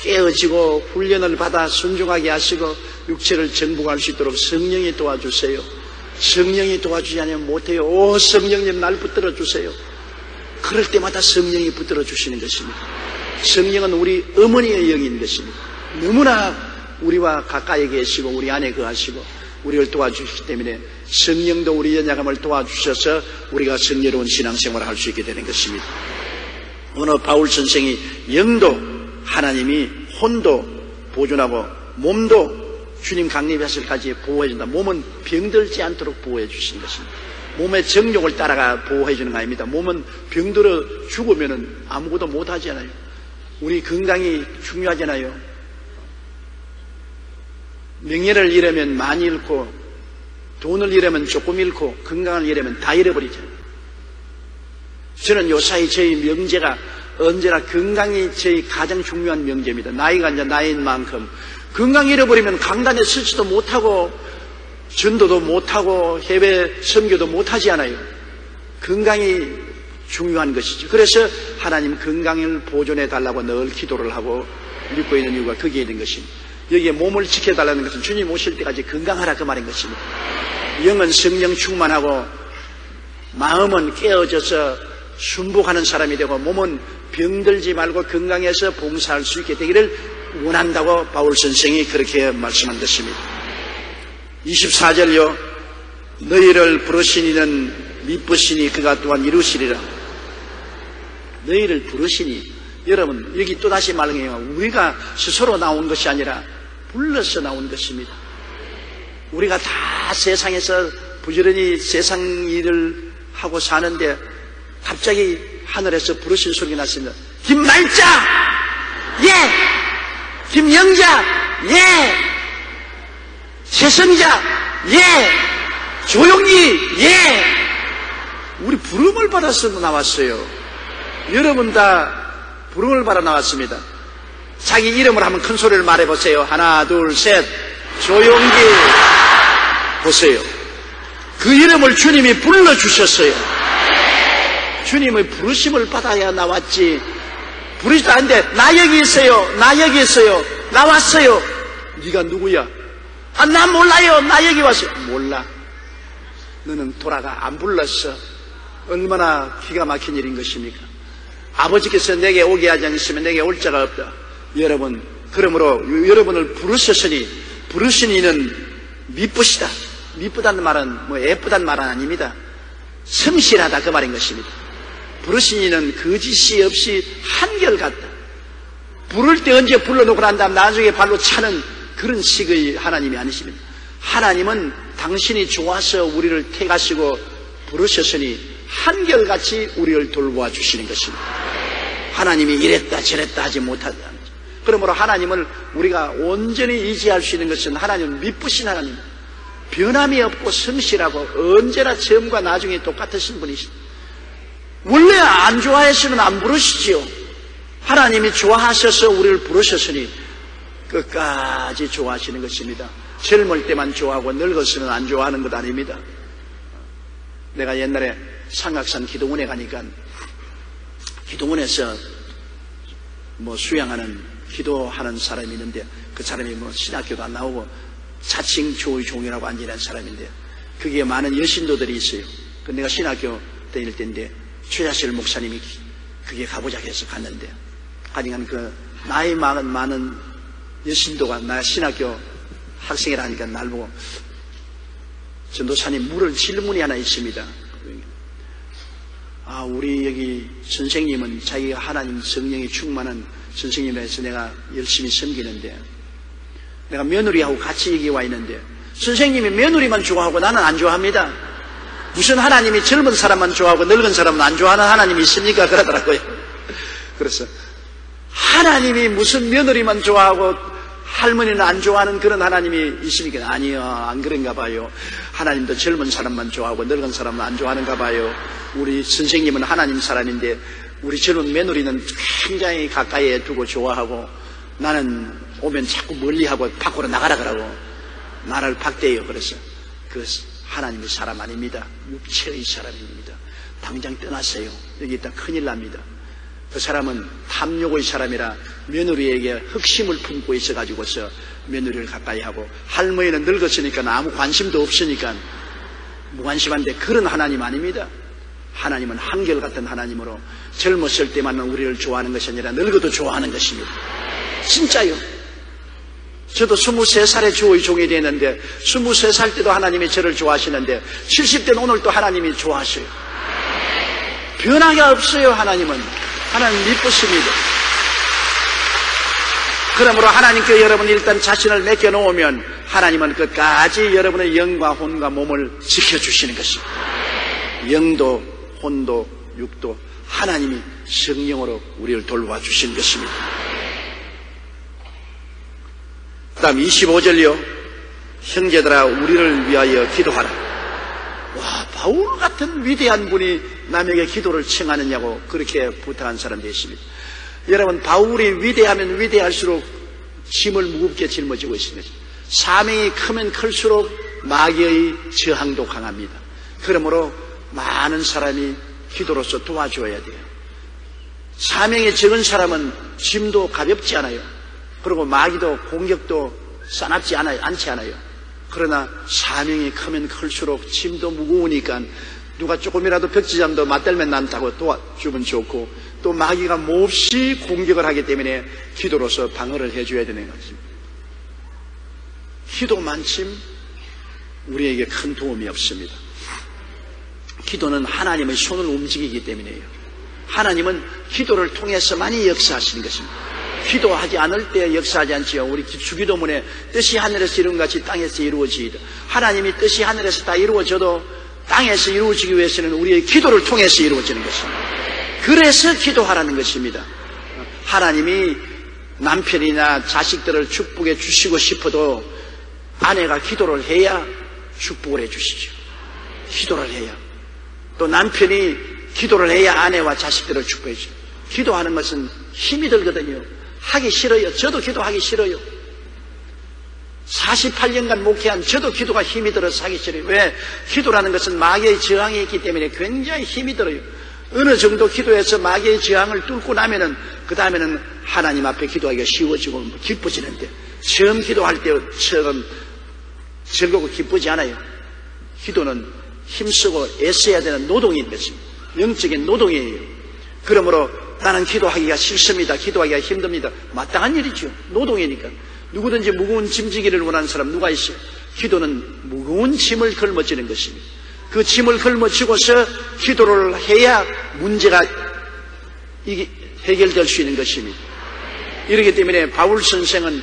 깨어지고 훈련을 받아 순종하게 하시고 육체를 정복할 수 있도록 성령이 도와주세요. 성령이 도와주지 않으면 못해요. 오 성령님 날 붙들어 주세요. 그럴 때마다 성령이 붙들어 주시는 것입니다. 성령은 우리 어머니의 영인 것입니다. 너무나 우리와 가까이 계시고 우리 안에 거하시고 우리를 도와주시기 때문에 성령도 우리 연약함을 도와주셔서 우리가 성녀로운 신앙생활을 할 수 있게 되는 것입니다. 오늘 바울 선생이 영도 하나님이 혼도 보존하고 몸도 주님 강림하실까지 보호해준다. 몸은 병들지 않도록 보호해 주신 것입니다. 몸의 정욕을 따라가 보호해 주는 거 아닙니다. 몸은 병들어 죽으면 아무것도 못 하잖아요. 우리 건강이 중요하잖아요. 명예를 잃으면 많이 잃고 돈을 잃으면 조금 잃고 건강을 잃으면 다 잃어버리죠. 저는 요사이 저희 명제가 언제나 건강이 저희 가장 중요한 명제입니다. 나이가 이제 나이인 만큼 건강 잃어버리면 강단에 서지도 못하고 전도도 못하고 해외 선교도 못하지 않아요. 건강이 중요한 것이죠. 그래서 하나님 건강을 보존해 달라고 늘 기도를 하고 믿고 있는 이유가 거기에 있는 것입니다. 여기에 몸을 지켜달라는 것은 주님 오실 때까지 건강하라 그 말인 것입니다. 영은 성령 충만하고 마음은 깨어져서 순복하는 사람이 되고 몸은 병들지 말고 건강해서 봉사할 수 있게 되기를 원한다고 바울 선생이 그렇게 말씀한 것입니다. 24절요. 너희를 부르시니는 미쁘시니 그가 또한 이루시리라. 너희를 부르시니 여러분 여기 또다시 말해요. 우리가 스스로 나온 것이 아니라 불러서 나온 것입니다. 우리가 다 세상에서 부지런히 세상 일을 하고 사는데 갑자기 하늘에서 부르신 소리가 났습니다. 김말자! 예! 김영자! 예! 최성자! 예! 조용히! 예! 우리 부름을 받아서 나왔어요. 여러분 다 부름을 받아 나왔습니다. 자기 이름을 한번 큰 소리를 말해보세요. 하나, 둘, 셋. 조용히 보세요. 그 이름을 주님이 불러주셨어요. 주님의 부르심을 받아야 나왔지. 부르지도 않는데, 나 여기 있어요. 나 여기 있어요. 나왔어요. 네가 누구야? 아, 나 몰라요. 나 여기 왔어요. 몰라. 너는 돌아가. 안 불렀어. 얼마나 기가 막힌 일인 것입니까? 아버지께서 내게 오게 하지 않으시면 내게 올 자가 없다. 여러분, 그러므로 여러분을 부르셨으니 부르신 이는 미쁘시다. 미쁘다는 말은 뭐 예쁘다는 말은 아닙니다. 성실하다 그 말인 것입니다. 부르신 이는 거짓이 없이 한결같다. 부를 때 언제 불러놓고 난 다음 나중에 발로 차는 그런 식의 하나님이 아니십니다. 하나님은 당신이 좋아서 우리를 택하시고 부르셨으니 한결같이 우리를 돌보아 주시는 것입니다. 하나님이 이랬다 저랬다 하지 못하다. 그러므로 하나님을 우리가 온전히 의지할 수 있는 것은 하나님은 미쁘신 하나님. 변함이 없고 성실하고 언제나 처음과 나중에 똑같으신 분이십니다. 원래 안 좋아했으면 안 부르시지요. 하나님이 좋아하셔서 우리를 부르셨으니 끝까지 좋아하시는 것입니다. 젊을 때만 좋아하고 늙었으면 안 좋아하는 것 아닙니다. 내가 옛날에 삼각산 기도원에 가니까 기도원에서 뭐 수양하는 기도하는 사람이 있는데 그 사람이 뭐 신학교도 안 나오고 자칭 조의 종이라고 앉아있는 사람인데 거기에 많은 여신도들이 있어요. 그 내가 신학교 다닐 때인데 최자실 목사님이 그게 가보자 해서 갔는데 하여간 그 나이 많은 많은 여신도가 나 신학교 학생이라니까 날 보고 전도사님 물을 질문이 하나 있습니다. 아, 우리 여기 선생님은 자기가 하나님 성령이 충만한 선생님에서 내가 열심히 섬기는데 내가 며느리하고 같이 여기 와 있는데 선생님이 며느리만 좋아하고 나는 안 좋아합니다. 무슨 하나님이 젊은 사람만 좋아하고 늙은 사람은 안 좋아하는 하나님이 있습니까? 그러더라고요. 그래서 하나님이 무슨 며느리만 좋아하고 할머니는 안 좋아하는 그런 하나님이 있습니까? 아니요, 안 그런가 봐요. 하나님도 젊은 사람만 좋아하고 늙은 사람은 안 좋아하는가 봐요. 우리 선생님은 하나님 사람인데 우리 젊은 며느리는 굉장히 가까이에 두고 좋아하고 나는 오면 자꾸 멀리하고 밖으로 나가라 그러고 나를 박대요. 그래서 그 하나님의 사람 아닙니다. 육체의 사람입니다. 당장 떠나세요. 여기 있다 큰일 납니다. 그 사람은 탐욕의 사람이라 며느리에게 흑심을 품고 있어가지고서 며느리를 가까이 하고 할머니는 늙었으니까 아무 관심도 없으니까 무관심한데 그런 하나님 아닙니다. 하나님은 한결같은 하나님으로 젊었을 때만 우리를 좋아하는 것이 아니라 늙어도 좋아하는 것입니다. 진짜요. 저도 23살에 주의 종이 되는데 23살 때도 하나님이 저를 좋아하시는데 70대는 오늘 또 하나님이 좋아하셔요. 변화가 없어요 하나님은. 하나님 미쁘십니다. 그러므로 하나님께 여러분 일단 자신을 맡겨놓으면 하나님은 끝까지 여러분의 영과 혼과 몸을 지켜주시는 것입니다. 영도 혼도 육도 하나님이 성령으로 우리를 돌봐 주시는 것입니다. 그 다음 25절요. 형제들아 우리를 위하여 기도하라. 와 바울 같은 위대한 분이 남에게 기도를 청하느냐고 그렇게 부탁한 사람도 있습니다. 여러분 바울이 위대하면 위대할수록 짐을 무겁게 짊어지고 있습니다. 사명이 크면 클수록 마귀의 저항도 강합니다. 그러므로 많은 사람이 기도로서 도와줘야 돼요. 사명이 적은 사람은 짐도 가볍지 않아요. 그리고 마귀도 공격도 싸납지 않아요. 않지 않아요. 그러나 사명이 크면 클수록 짐도 무거우니까 누가 조금이라도 벽지잠도 맞들면 난다고 도와주면 좋고 또 마귀가 몹시 공격을 하기 때문에 기도로서 방어를 해줘야 되는 것입니다. 기도만침 우리에게 큰 도움이 없습니다. 기도는 하나님의 손을 움직이기 때문이에요. 하나님은 기도를 통해서 많이 역사하시는 것입니다. 기도하지 않을 때 역사하지 않지요. 우리 주기도문에 뜻이 하늘에서 이룬 같이 땅에서 이루어지이다. 하나님이 뜻이 하늘에서 다 이루어져도 땅에서 이루어지기 위해서는 우리의 기도를 통해서 이루어지는 것입니다. 그래서 기도하라는 것입니다. 하나님이 남편이나 자식들을 축복해 주시고 싶어도 아내가 기도를 해야 축복을 해 주시죠. 기도를 해야. 또 남편이 기도를 해야 아내와 자식들을 축복해 주죠. 기도하는 것은 힘이 들거든요. 하기 싫어요. 저도 기도하기 싫어요. 48년간 목회한 저도 기도가 힘이 들어서 하기 싫어요. 왜? 기도라는 것은 마귀의 저항이 있기 때문에 굉장히 힘이 들어요. 어느 정도 기도해서 마귀의 저항을 뚫고 나면은 그 다음에는 하나님 앞에 기도하기가 쉬워지고 기뻐지는데 처음 기도할 때처럼 즐겁고 기쁘지 않아요. 기도는 힘쓰고 애써야 되는 노동인 것입니다. 영적인 노동이에요. 그러므로 나는 기도하기가 싫습니다. 기도하기가 힘듭니다. 마땅한 일이죠. 노동이니까. 누구든지 무거운 짐지기를 원하는 사람 누가 있어요? 기도는 무거운 짐을 걸머지는 것입니다. 그 짐을 걸머지고서 기도를 해야 문제가 해결될 수 있는 것입니다. 이렇기 때문에 바울 선생은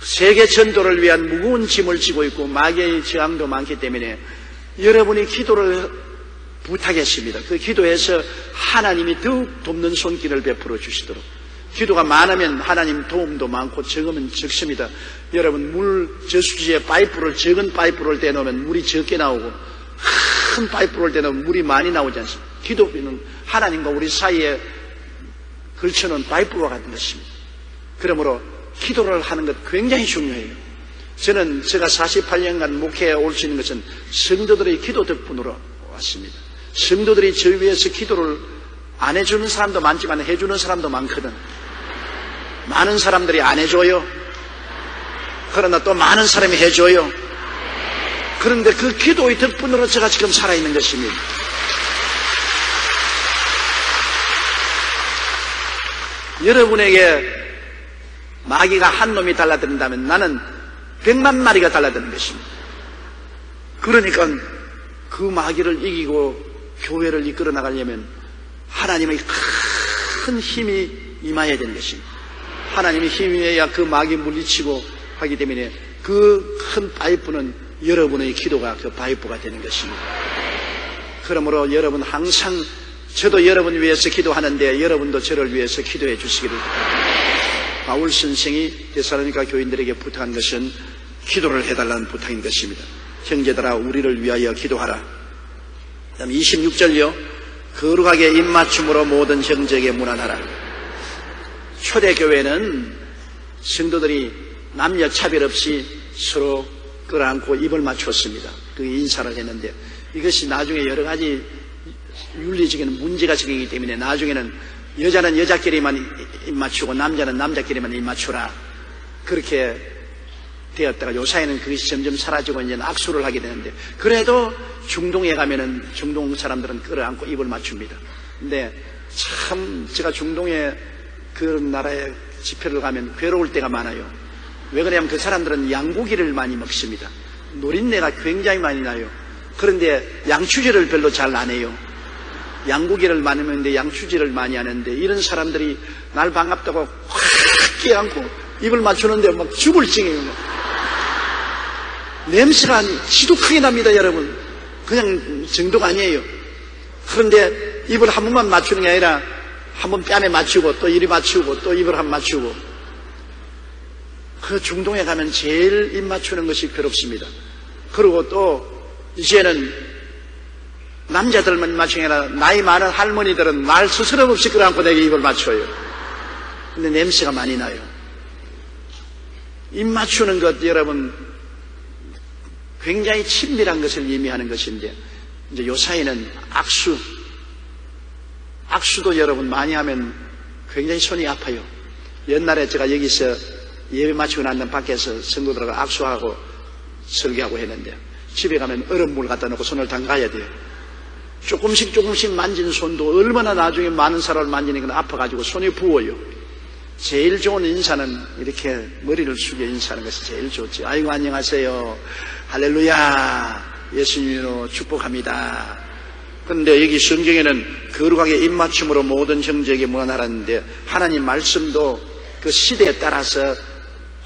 세계 전도를 위한 무거운 짐을 지고 있고 마귀의 저항도 많기 때문에 여러분이 기도를 부탁했습니다. 그 기도에서 하나님이 더욱 돕는 손길을 베풀어 주시도록 기도가 많으면 하나님 도움도 많고 적으면 적습니다. 여러분 물 저수지에 파이프를 적은 파이프를 떼놓으면 물이 적게 나오고 큰 파이프를 떼놓으면 물이 많이 나오지 않습니까? 기도비는 하나님과 우리 사이에 걸쳐놓은 파이프와 같은 것입니다. 그러므로 기도를 하는 것 굉장히 중요해요. 저는 제가 48년간 목회에 올 수 있는 것은 성도들의 기도 덕분으로 왔습니다. 성도들이 저 위해서 기도를 안 해주는 사람도 많지만 해주는 사람도 많거든. 많은 사람들이 안 해줘요. 그러나 또 많은 사람이 해줘요. 그런데 그 기도의 덕분으로 제가 지금 살아있는 것입니다. 여러분에게 마귀가 한 놈이 달라든다면 나는 백만 마리가 달라드는 것입니다. 그러니까 그 마귀를 이기고 교회를 이끌어 나가려면 하나님의 큰 힘이 임하여야 되는 것입니다. 하나님의 힘이어야 그 마귀 물리치고 하기 때문에 그 큰 파이프는 여러분의 기도가 그 파이프가 되는 것입니다. 그러므로 여러분 항상 저도 여러분 위해서 기도하는데 여러분도 저를 위해서 기도해 주시기를 바울 선생이 데살로니가 교인들에게 부탁한 것은 기도를 해달라는 부탁인 것입니다. 형제들아 우리를 위하여 기도하라. 그다음 26절요. 거룩하게 입맞춤으로 모든 형제에게 문안하라. 초대교회는 성도들이 남녀 차별 없이 서로 끌어안고 입을 맞추었습니다. 그 인사를 했는데 이것이 나중에 여러 가지 윤리적인 문제가 생기기 때문에 나중에는 여자는 여자끼리만 입 맞추고 남자는 남자끼리만 입 맞추라. 그렇게 되었다가 요사이는 그것이 점점 사라지고 이제 악수를 하게 되는데 그래도 중동에 가면은 중동 사람들은 끌어안고 입을 맞춥니다. 근데 참 제가 중동에 그런 나라에 집회를 가면 괴로울 때가 많아요. 왜 그러냐면 그 사람들은 양고기를 많이 먹습니다. 노린내가 굉장히 많이 나요. 그런데 양추지를 별로 잘 안 해요. 양고기를 많이 먹는데 양추지를 많이 하는데 이런 사람들이 날 반갑다고 확 끼안고 입을 맞추는데 막 죽을 찡해요. 냄새가 지독하게 납니다, 여러분. 그냥 정도가 아니에요. 그런데 입을 한 번만 맞추는 게 아니라 한 번 뺨에 맞추고 또 이리 맞추고 또 입을 한번 맞추고 그 중동에 가면 제일 입 맞추는 것이 괴롭습니다. 그리고 또 이제는 남자들만 맞추는 게 아니라 나이 많은 할머니들은 말 스스럼 없이 끌어안고 내게 입을 맞춰요. 근데 냄새가 많이 나요. 입 맞추는 것 여러분 굉장히 친밀한 것을 의미하는 것인데 이제 요사이는 악수 악수도 여러분 많이 하면 굉장히 손이 아파요. 옛날에 제가 여기서 예배 마치고 난 다음 밖에서 성도들하고 악수하고 설교하고 했는데 집에 가면 얼음물 갖다 놓고 손을 담가야 돼요. 조금씩 조금씩 만진 손도 얼마나 나중에 많은 사람을 만지니까 아파가지고 손이 부어요. 제일 좋은 인사는 이렇게 머리를 숙여 인사하는 것이 제일 좋지. 아이고 안녕하세요. 할렐루야. 예수님으로 축복합니다. 그런데 여기 성경에는 거룩하게 입맞춤으로 모든 형제에게 무한하라는데 하나님 말씀도 그 시대에 따라서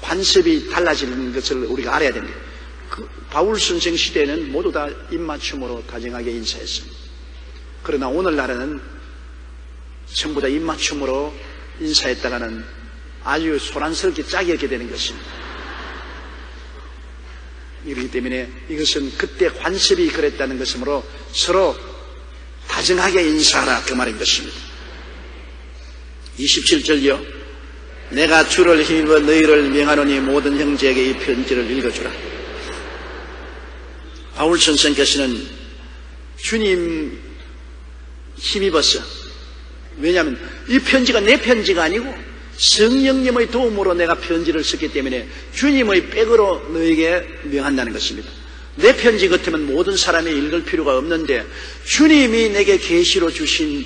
관습이 달라지는 것을 우리가 알아야 됩니다. 그 바울 선생 시대에는 모두 다 입맞춤으로 다정하게 인사했습니다. 그러나 오늘날에는 전부 다 입맞춤으로 인사했다가는 아주 소란스럽게 짝이 었게 되는 것입니다. 이렇기 때문에 이것은 그때 관습이 그랬다는 것이므로 서로 다정하게 인사하라 그 말인 것입니다. 27절요. 내가 주를 힘입어 너희를 명하노니 모든 형제에게 이 편지를 읽어주라. 바울 선생께서는 주님 힘입었어. 왜냐하면 이 편지가 내 편지가 아니고 성령님의 도움으로 내가 편지를 썼기 때문에 주님의 백으로 너에게 명한다는 것입니다. 내 편지 같으면 모든 사람이 읽을 필요가 없는데 주님이 내게 계시로 주신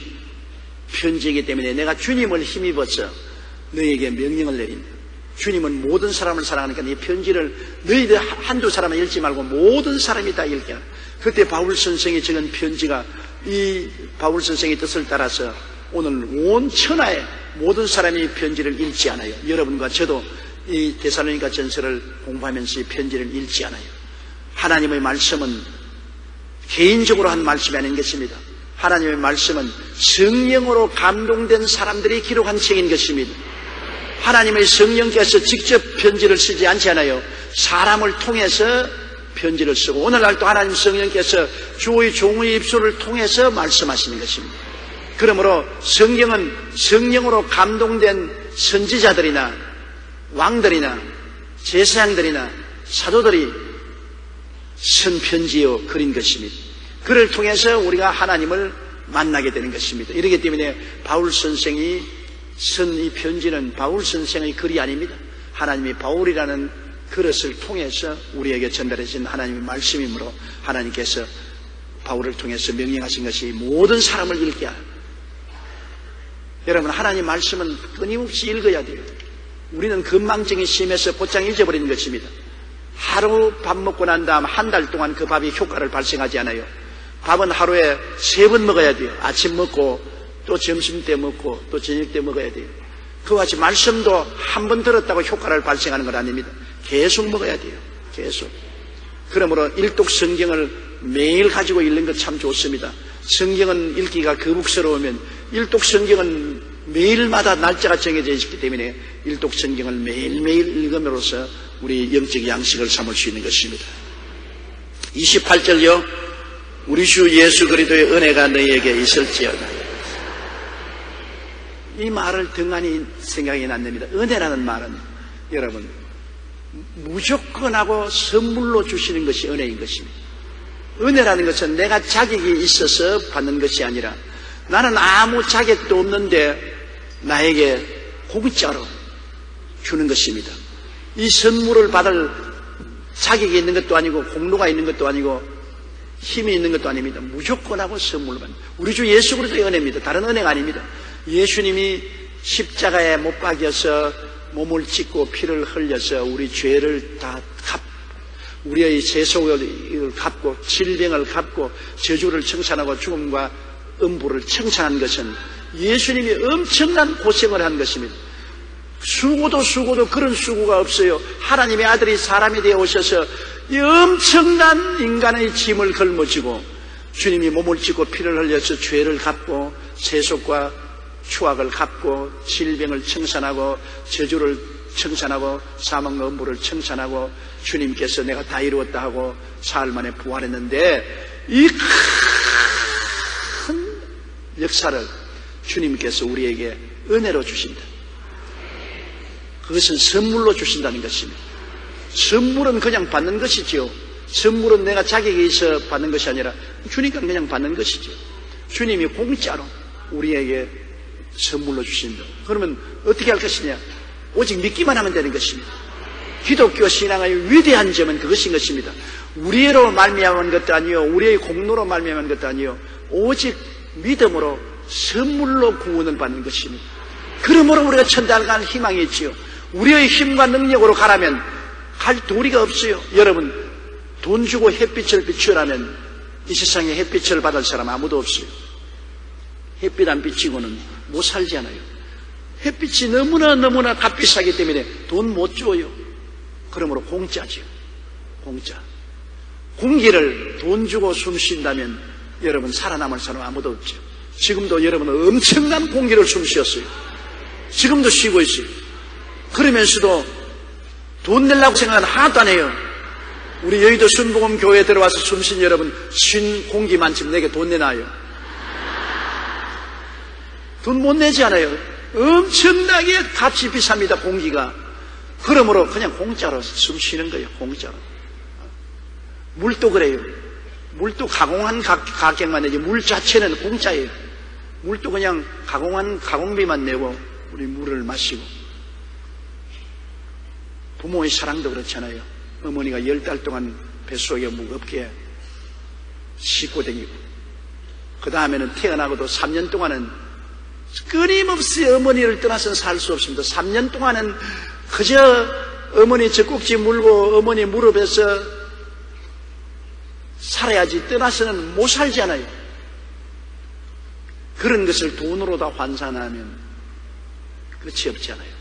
편지이기 때문에 내가 주님을 힘입어서 너에게 명령을 내린다. 주님은 모든 사람을 사랑하니까 이 편지를 너희들 한두 사람만 읽지 말고 모든 사람이 다 읽게. 그때 바울 선생이 적은 편지가 이 바울 선생의 뜻을 따라서 오늘 온 천하에 모든 사람이 편지를 읽지 않아요. 여러분과 저도 이 대사로니까 전설을 공부하면서 이 편지를 읽지 않아요. 하나님의 말씀은 개인적으로 한 말씀이 아닌 것입니다. 하나님의 말씀은 성령으로 감동된 사람들이 기록한 책인 것입니다. 하나님의 성령께서 직접 편지를 쓰지 않잖아요. 사람을 통해서 편지를 쓰고 오늘날 또 하나님 성령께서 주의 종의 입술을 통해서 말씀하시는 것입니다. 그러므로 성경은 성령으로 감동된 선지자들이나 왕들이나 제사장들이나 사도들이 쓴 편지요 그린 것입니다. 그를 통해서 우리가 하나님을 만나게 되는 것입니다. 이렇기 때문에 바울 선생이 쓴 이 편지는 바울 선생의 글이 아닙니다. 하나님이 바울이라는 그릇을 통해서 우리에게 전달해 진 하나님의 말씀이므로 하나님께서 바울을 통해서 명령하신 것이 모든 사람을 읽게 하라. 여러분 하나님 말씀은 끊임없이 읽어야 돼요. 우리는 건망증이 심해서 곧장 잊어버리는 것입니다. 하루 밥 먹고 난 다음 한 달 동안 그 밥이 효과를 발생하지 않아요. 밥은 하루에 세 번 먹어야 돼요. 아침 먹고 또 점심 때 먹고 또 저녁 때 먹어야 돼요. 그와 같이 말씀도 한 번 들었다고 효과를 발생하는 건 아닙니다. 계속 먹어야 돼요. 계속. 그러므로 일독 성경을 매일 가지고 읽는 것 참 좋습니다. 성경은 읽기가 거북스러우면 일독 성경은 매일마다 날짜가 정해져 있기 때문에 일독 성경을 매일매일 읽음으로써 우리 영적 양식을 삼을 수 있는 것입니다. 28절요. 우리 주 예수 그리스도의 은혜가 너희에게 있을지어다. 이 말을 등한히 생각이 납니다. 은혜라는 말은 여러분 무조건 하고 선물로 주시는 것이 은혜인 것입니다. 은혜라는 것은 내가 자격이 있어서 받는 것이 아니라 나는 아무 자격도 없는데 나에게 공짜로 주는 것입니다. 이 선물을 받을 자격이 있는 것도 아니고 공로가 있는 것도 아니고 힘이 있는 것도 아닙니다. 무조건 하고 선물을 받는 우리 주 예수 그리스도의 은혜입니다. 다른 은혜가 아닙니다. 예수님이 십자가에 못 박여서 몸을 찢고 피를 흘려서 우리 죄를 다 갚, 우리의 죄속을 갚고 질병을 갚고 저주를 청산하고 죽음과 음부를 청산한 것은 예수님이 엄청난 고생을 한 것입니다. 수고도 수고도 그런 수고가 없어요. 하나님의 아들이 사람이 되어 오셔서 이 엄청난 인간의 짐을 걸머지고 주님이 몸을 찢고 피를 흘려서 죄를 갚고 세속과 추악을 갚고 질병을 청산하고 저주를 청산하고 사망과 음부를 청산하고 주님께서 내가 다 이루었다 하고 사흘 만에 부활했는데 이 큰 역사를 주님께서 우리에게 은혜로 주신다. 그것은 선물로 주신다는 것입니다. 선물은 그냥 받는 것이지요. 선물은 내가 자격이 있어 받는 것이 아니라 주니까 그냥 받는 것이죠. 주님이 공짜로 우리에게 선물로 주신다. 그러면 어떻게 할 것이냐? 오직 믿기만 하면 되는 것입니다. 기독교 신앙의 위대한 점은 그것인 것입니다. 우리로 말미암은 것도 아니요, 우리의 공로로 말미암은 것도 아니요, 오직 믿음으로 선물로 구원을 받는 것입니다. 그러므로 우리가 천당을 갈 희망이 있지요. 우리의 힘과 능력으로 가라면 갈 도리가 없어요. 여러분, 돈 주고 햇빛을 비추라면 이 세상에 햇빛을 받을 사람 아무도 없어요. 햇빛 안 비치고는 못 살잖아요. 햇빛이 너무나 너무나 값비싸기 때문에 돈 못 줘요. 그러므로 공짜죠. 공짜. 공기를 돈 주고 숨 쉰다면 여러분 살아남을 사람 아무도 없죠. 지금도 여러분은 엄청난 공기를 숨 쉬었어요. 지금도 쉬고 있어요. 그러면서도 돈 내려고 생각은 하나도 안 해요. 우리 여의도 순복음 교회에 들어와서 숨쉰 여러분, 쉰 공기만큼 내게 돈 내놔요. 돈 못 내지 않아요. 엄청나게 값이 비쌉니다, 공기가. 그러므로 그냥 공짜로 숨 쉬는 거예요, 공짜로. 물도 그래요. 물도 가공한 가, 격만 내지 물 자체는 공짜예요. 물도 그냥 가공한 가공비만 내고 우리 물을 마시고 부모의 사랑도 그렇잖아요. 어머니가 열 달 동안 뱃속에 무겁게 싣고 다니고 그 다음에는 태어나고도 3년 동안은 끊임없이 어머니를 떠나서는 살수 없습니다. 3년 동안은 그저 어머니 젖꼭지 물고 어머니 무릎에서 살아야지 떠나서는 못 살잖아요. 그런 것을 돈으로 다 환산하면 끝이 없잖아요.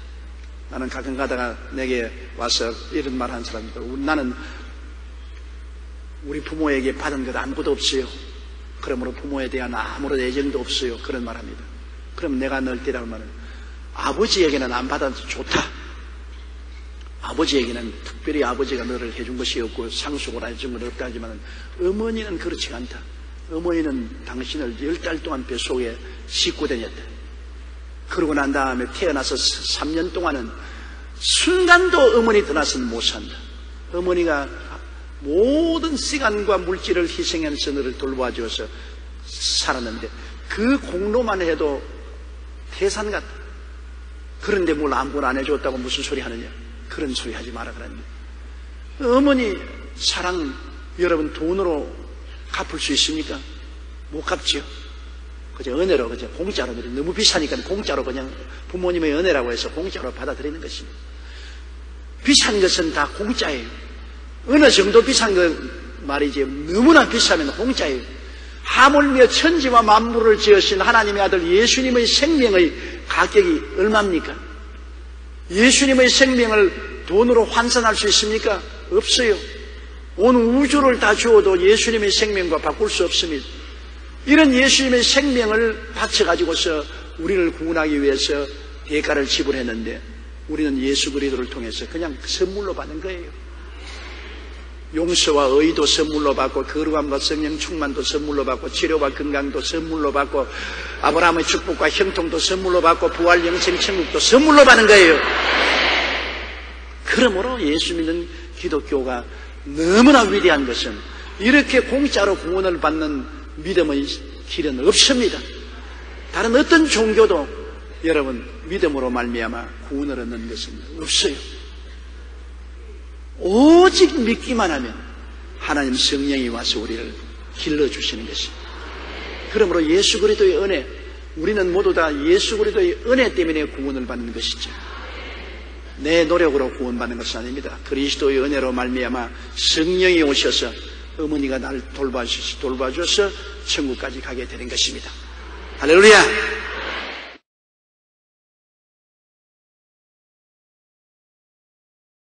나는 가끔 가다가 내게 와서 이런 말 한 사람입니다. 나는 우리 부모에게 받은 것 아무것도 없어요. 그러므로 부모에 대한 아무런 애정도 없어요. 그런 말 합니다. 그럼 내가 널 때라고 말은 아버지에게는 안 받아도 좋다. 아버지에게는 특별히 아버지가 너를 해준 것이 없고 상속을 해준 건 없다 하지만 어머니는 그렇지 않다. 어머니는 당신을 열 달 동안 뱃속에 싣고 다녔다. 그러고 난 다음에 태어나서 3년 동안은 순간도 어머니 떠나서는 못 산다. 어머니가 모든 시간과 물질을 희생해서 너를 돌봐줘서 살았는데 그 공로만 해도 태산 같다. 그런데 뭘 아무나 안 해줬다고 무슨 소리 하느냐. 그런 소리 하지 마라 그랬는데. 어머니 사랑 여러분 돈으로 갚을 수 있습니까? 못 갚지요. 그저 은혜로 그저 공짜로 너무 비싸니까 공짜로 그냥 부모님의 은혜라고 해서 공짜로 받아들이는 것입니다. 비싼 것은 다 공짜예요. 어느 정도 비싼 거 말이지 너무나 비싸면 공짜예요. 하물며 천지와 만물을 지으신 하나님의 아들 예수님의 생명의 가격이 얼마입니까? 예수님의 생명을 돈으로 환산할 수 있습니까? 없어요. 온 우주를 다 주어도 예수님의 생명과 바꿀 수 없습니다. 이런 예수님의 생명을 바쳐가지고서 우리를 구원하기 위해서 대가를 지불했는데 우리는 예수 그리스도를 통해서 그냥 선물로 받는 거예요. 용서와 의도 선물로 받고 거룩함과 성령 충만도 선물로 받고 치료와 건강도 선물로 받고 아브라함의 축복과 형통도 선물로 받고 부활 영생 천국도 선물로 받는 거예요. 그러므로 예수 믿는 기독교가 너무나 위대한 것은 이렇게 공짜로 구원을 받는 믿음의 길은 없습니다. 다른 어떤 종교도 여러분 믿음으로 말미암아 구원을 얻는 것은 없어요. 오직 믿기만 하면 하나님 성령이 와서 우리를 길러 주시는 것입니다. 그러므로 예수 그리스도의 은혜, 우리는 모두 다 예수 그리스도의 은혜 때문에 구원을 받는 것이죠. 내 노력으로 구원받는 것은 아닙니다. 그리스도의 은혜로 말미암아 성령이 오셔서 어머니가 돌봐주시 돌봐줘서 천국까지 가게 되는 것입니다. 할렐루야!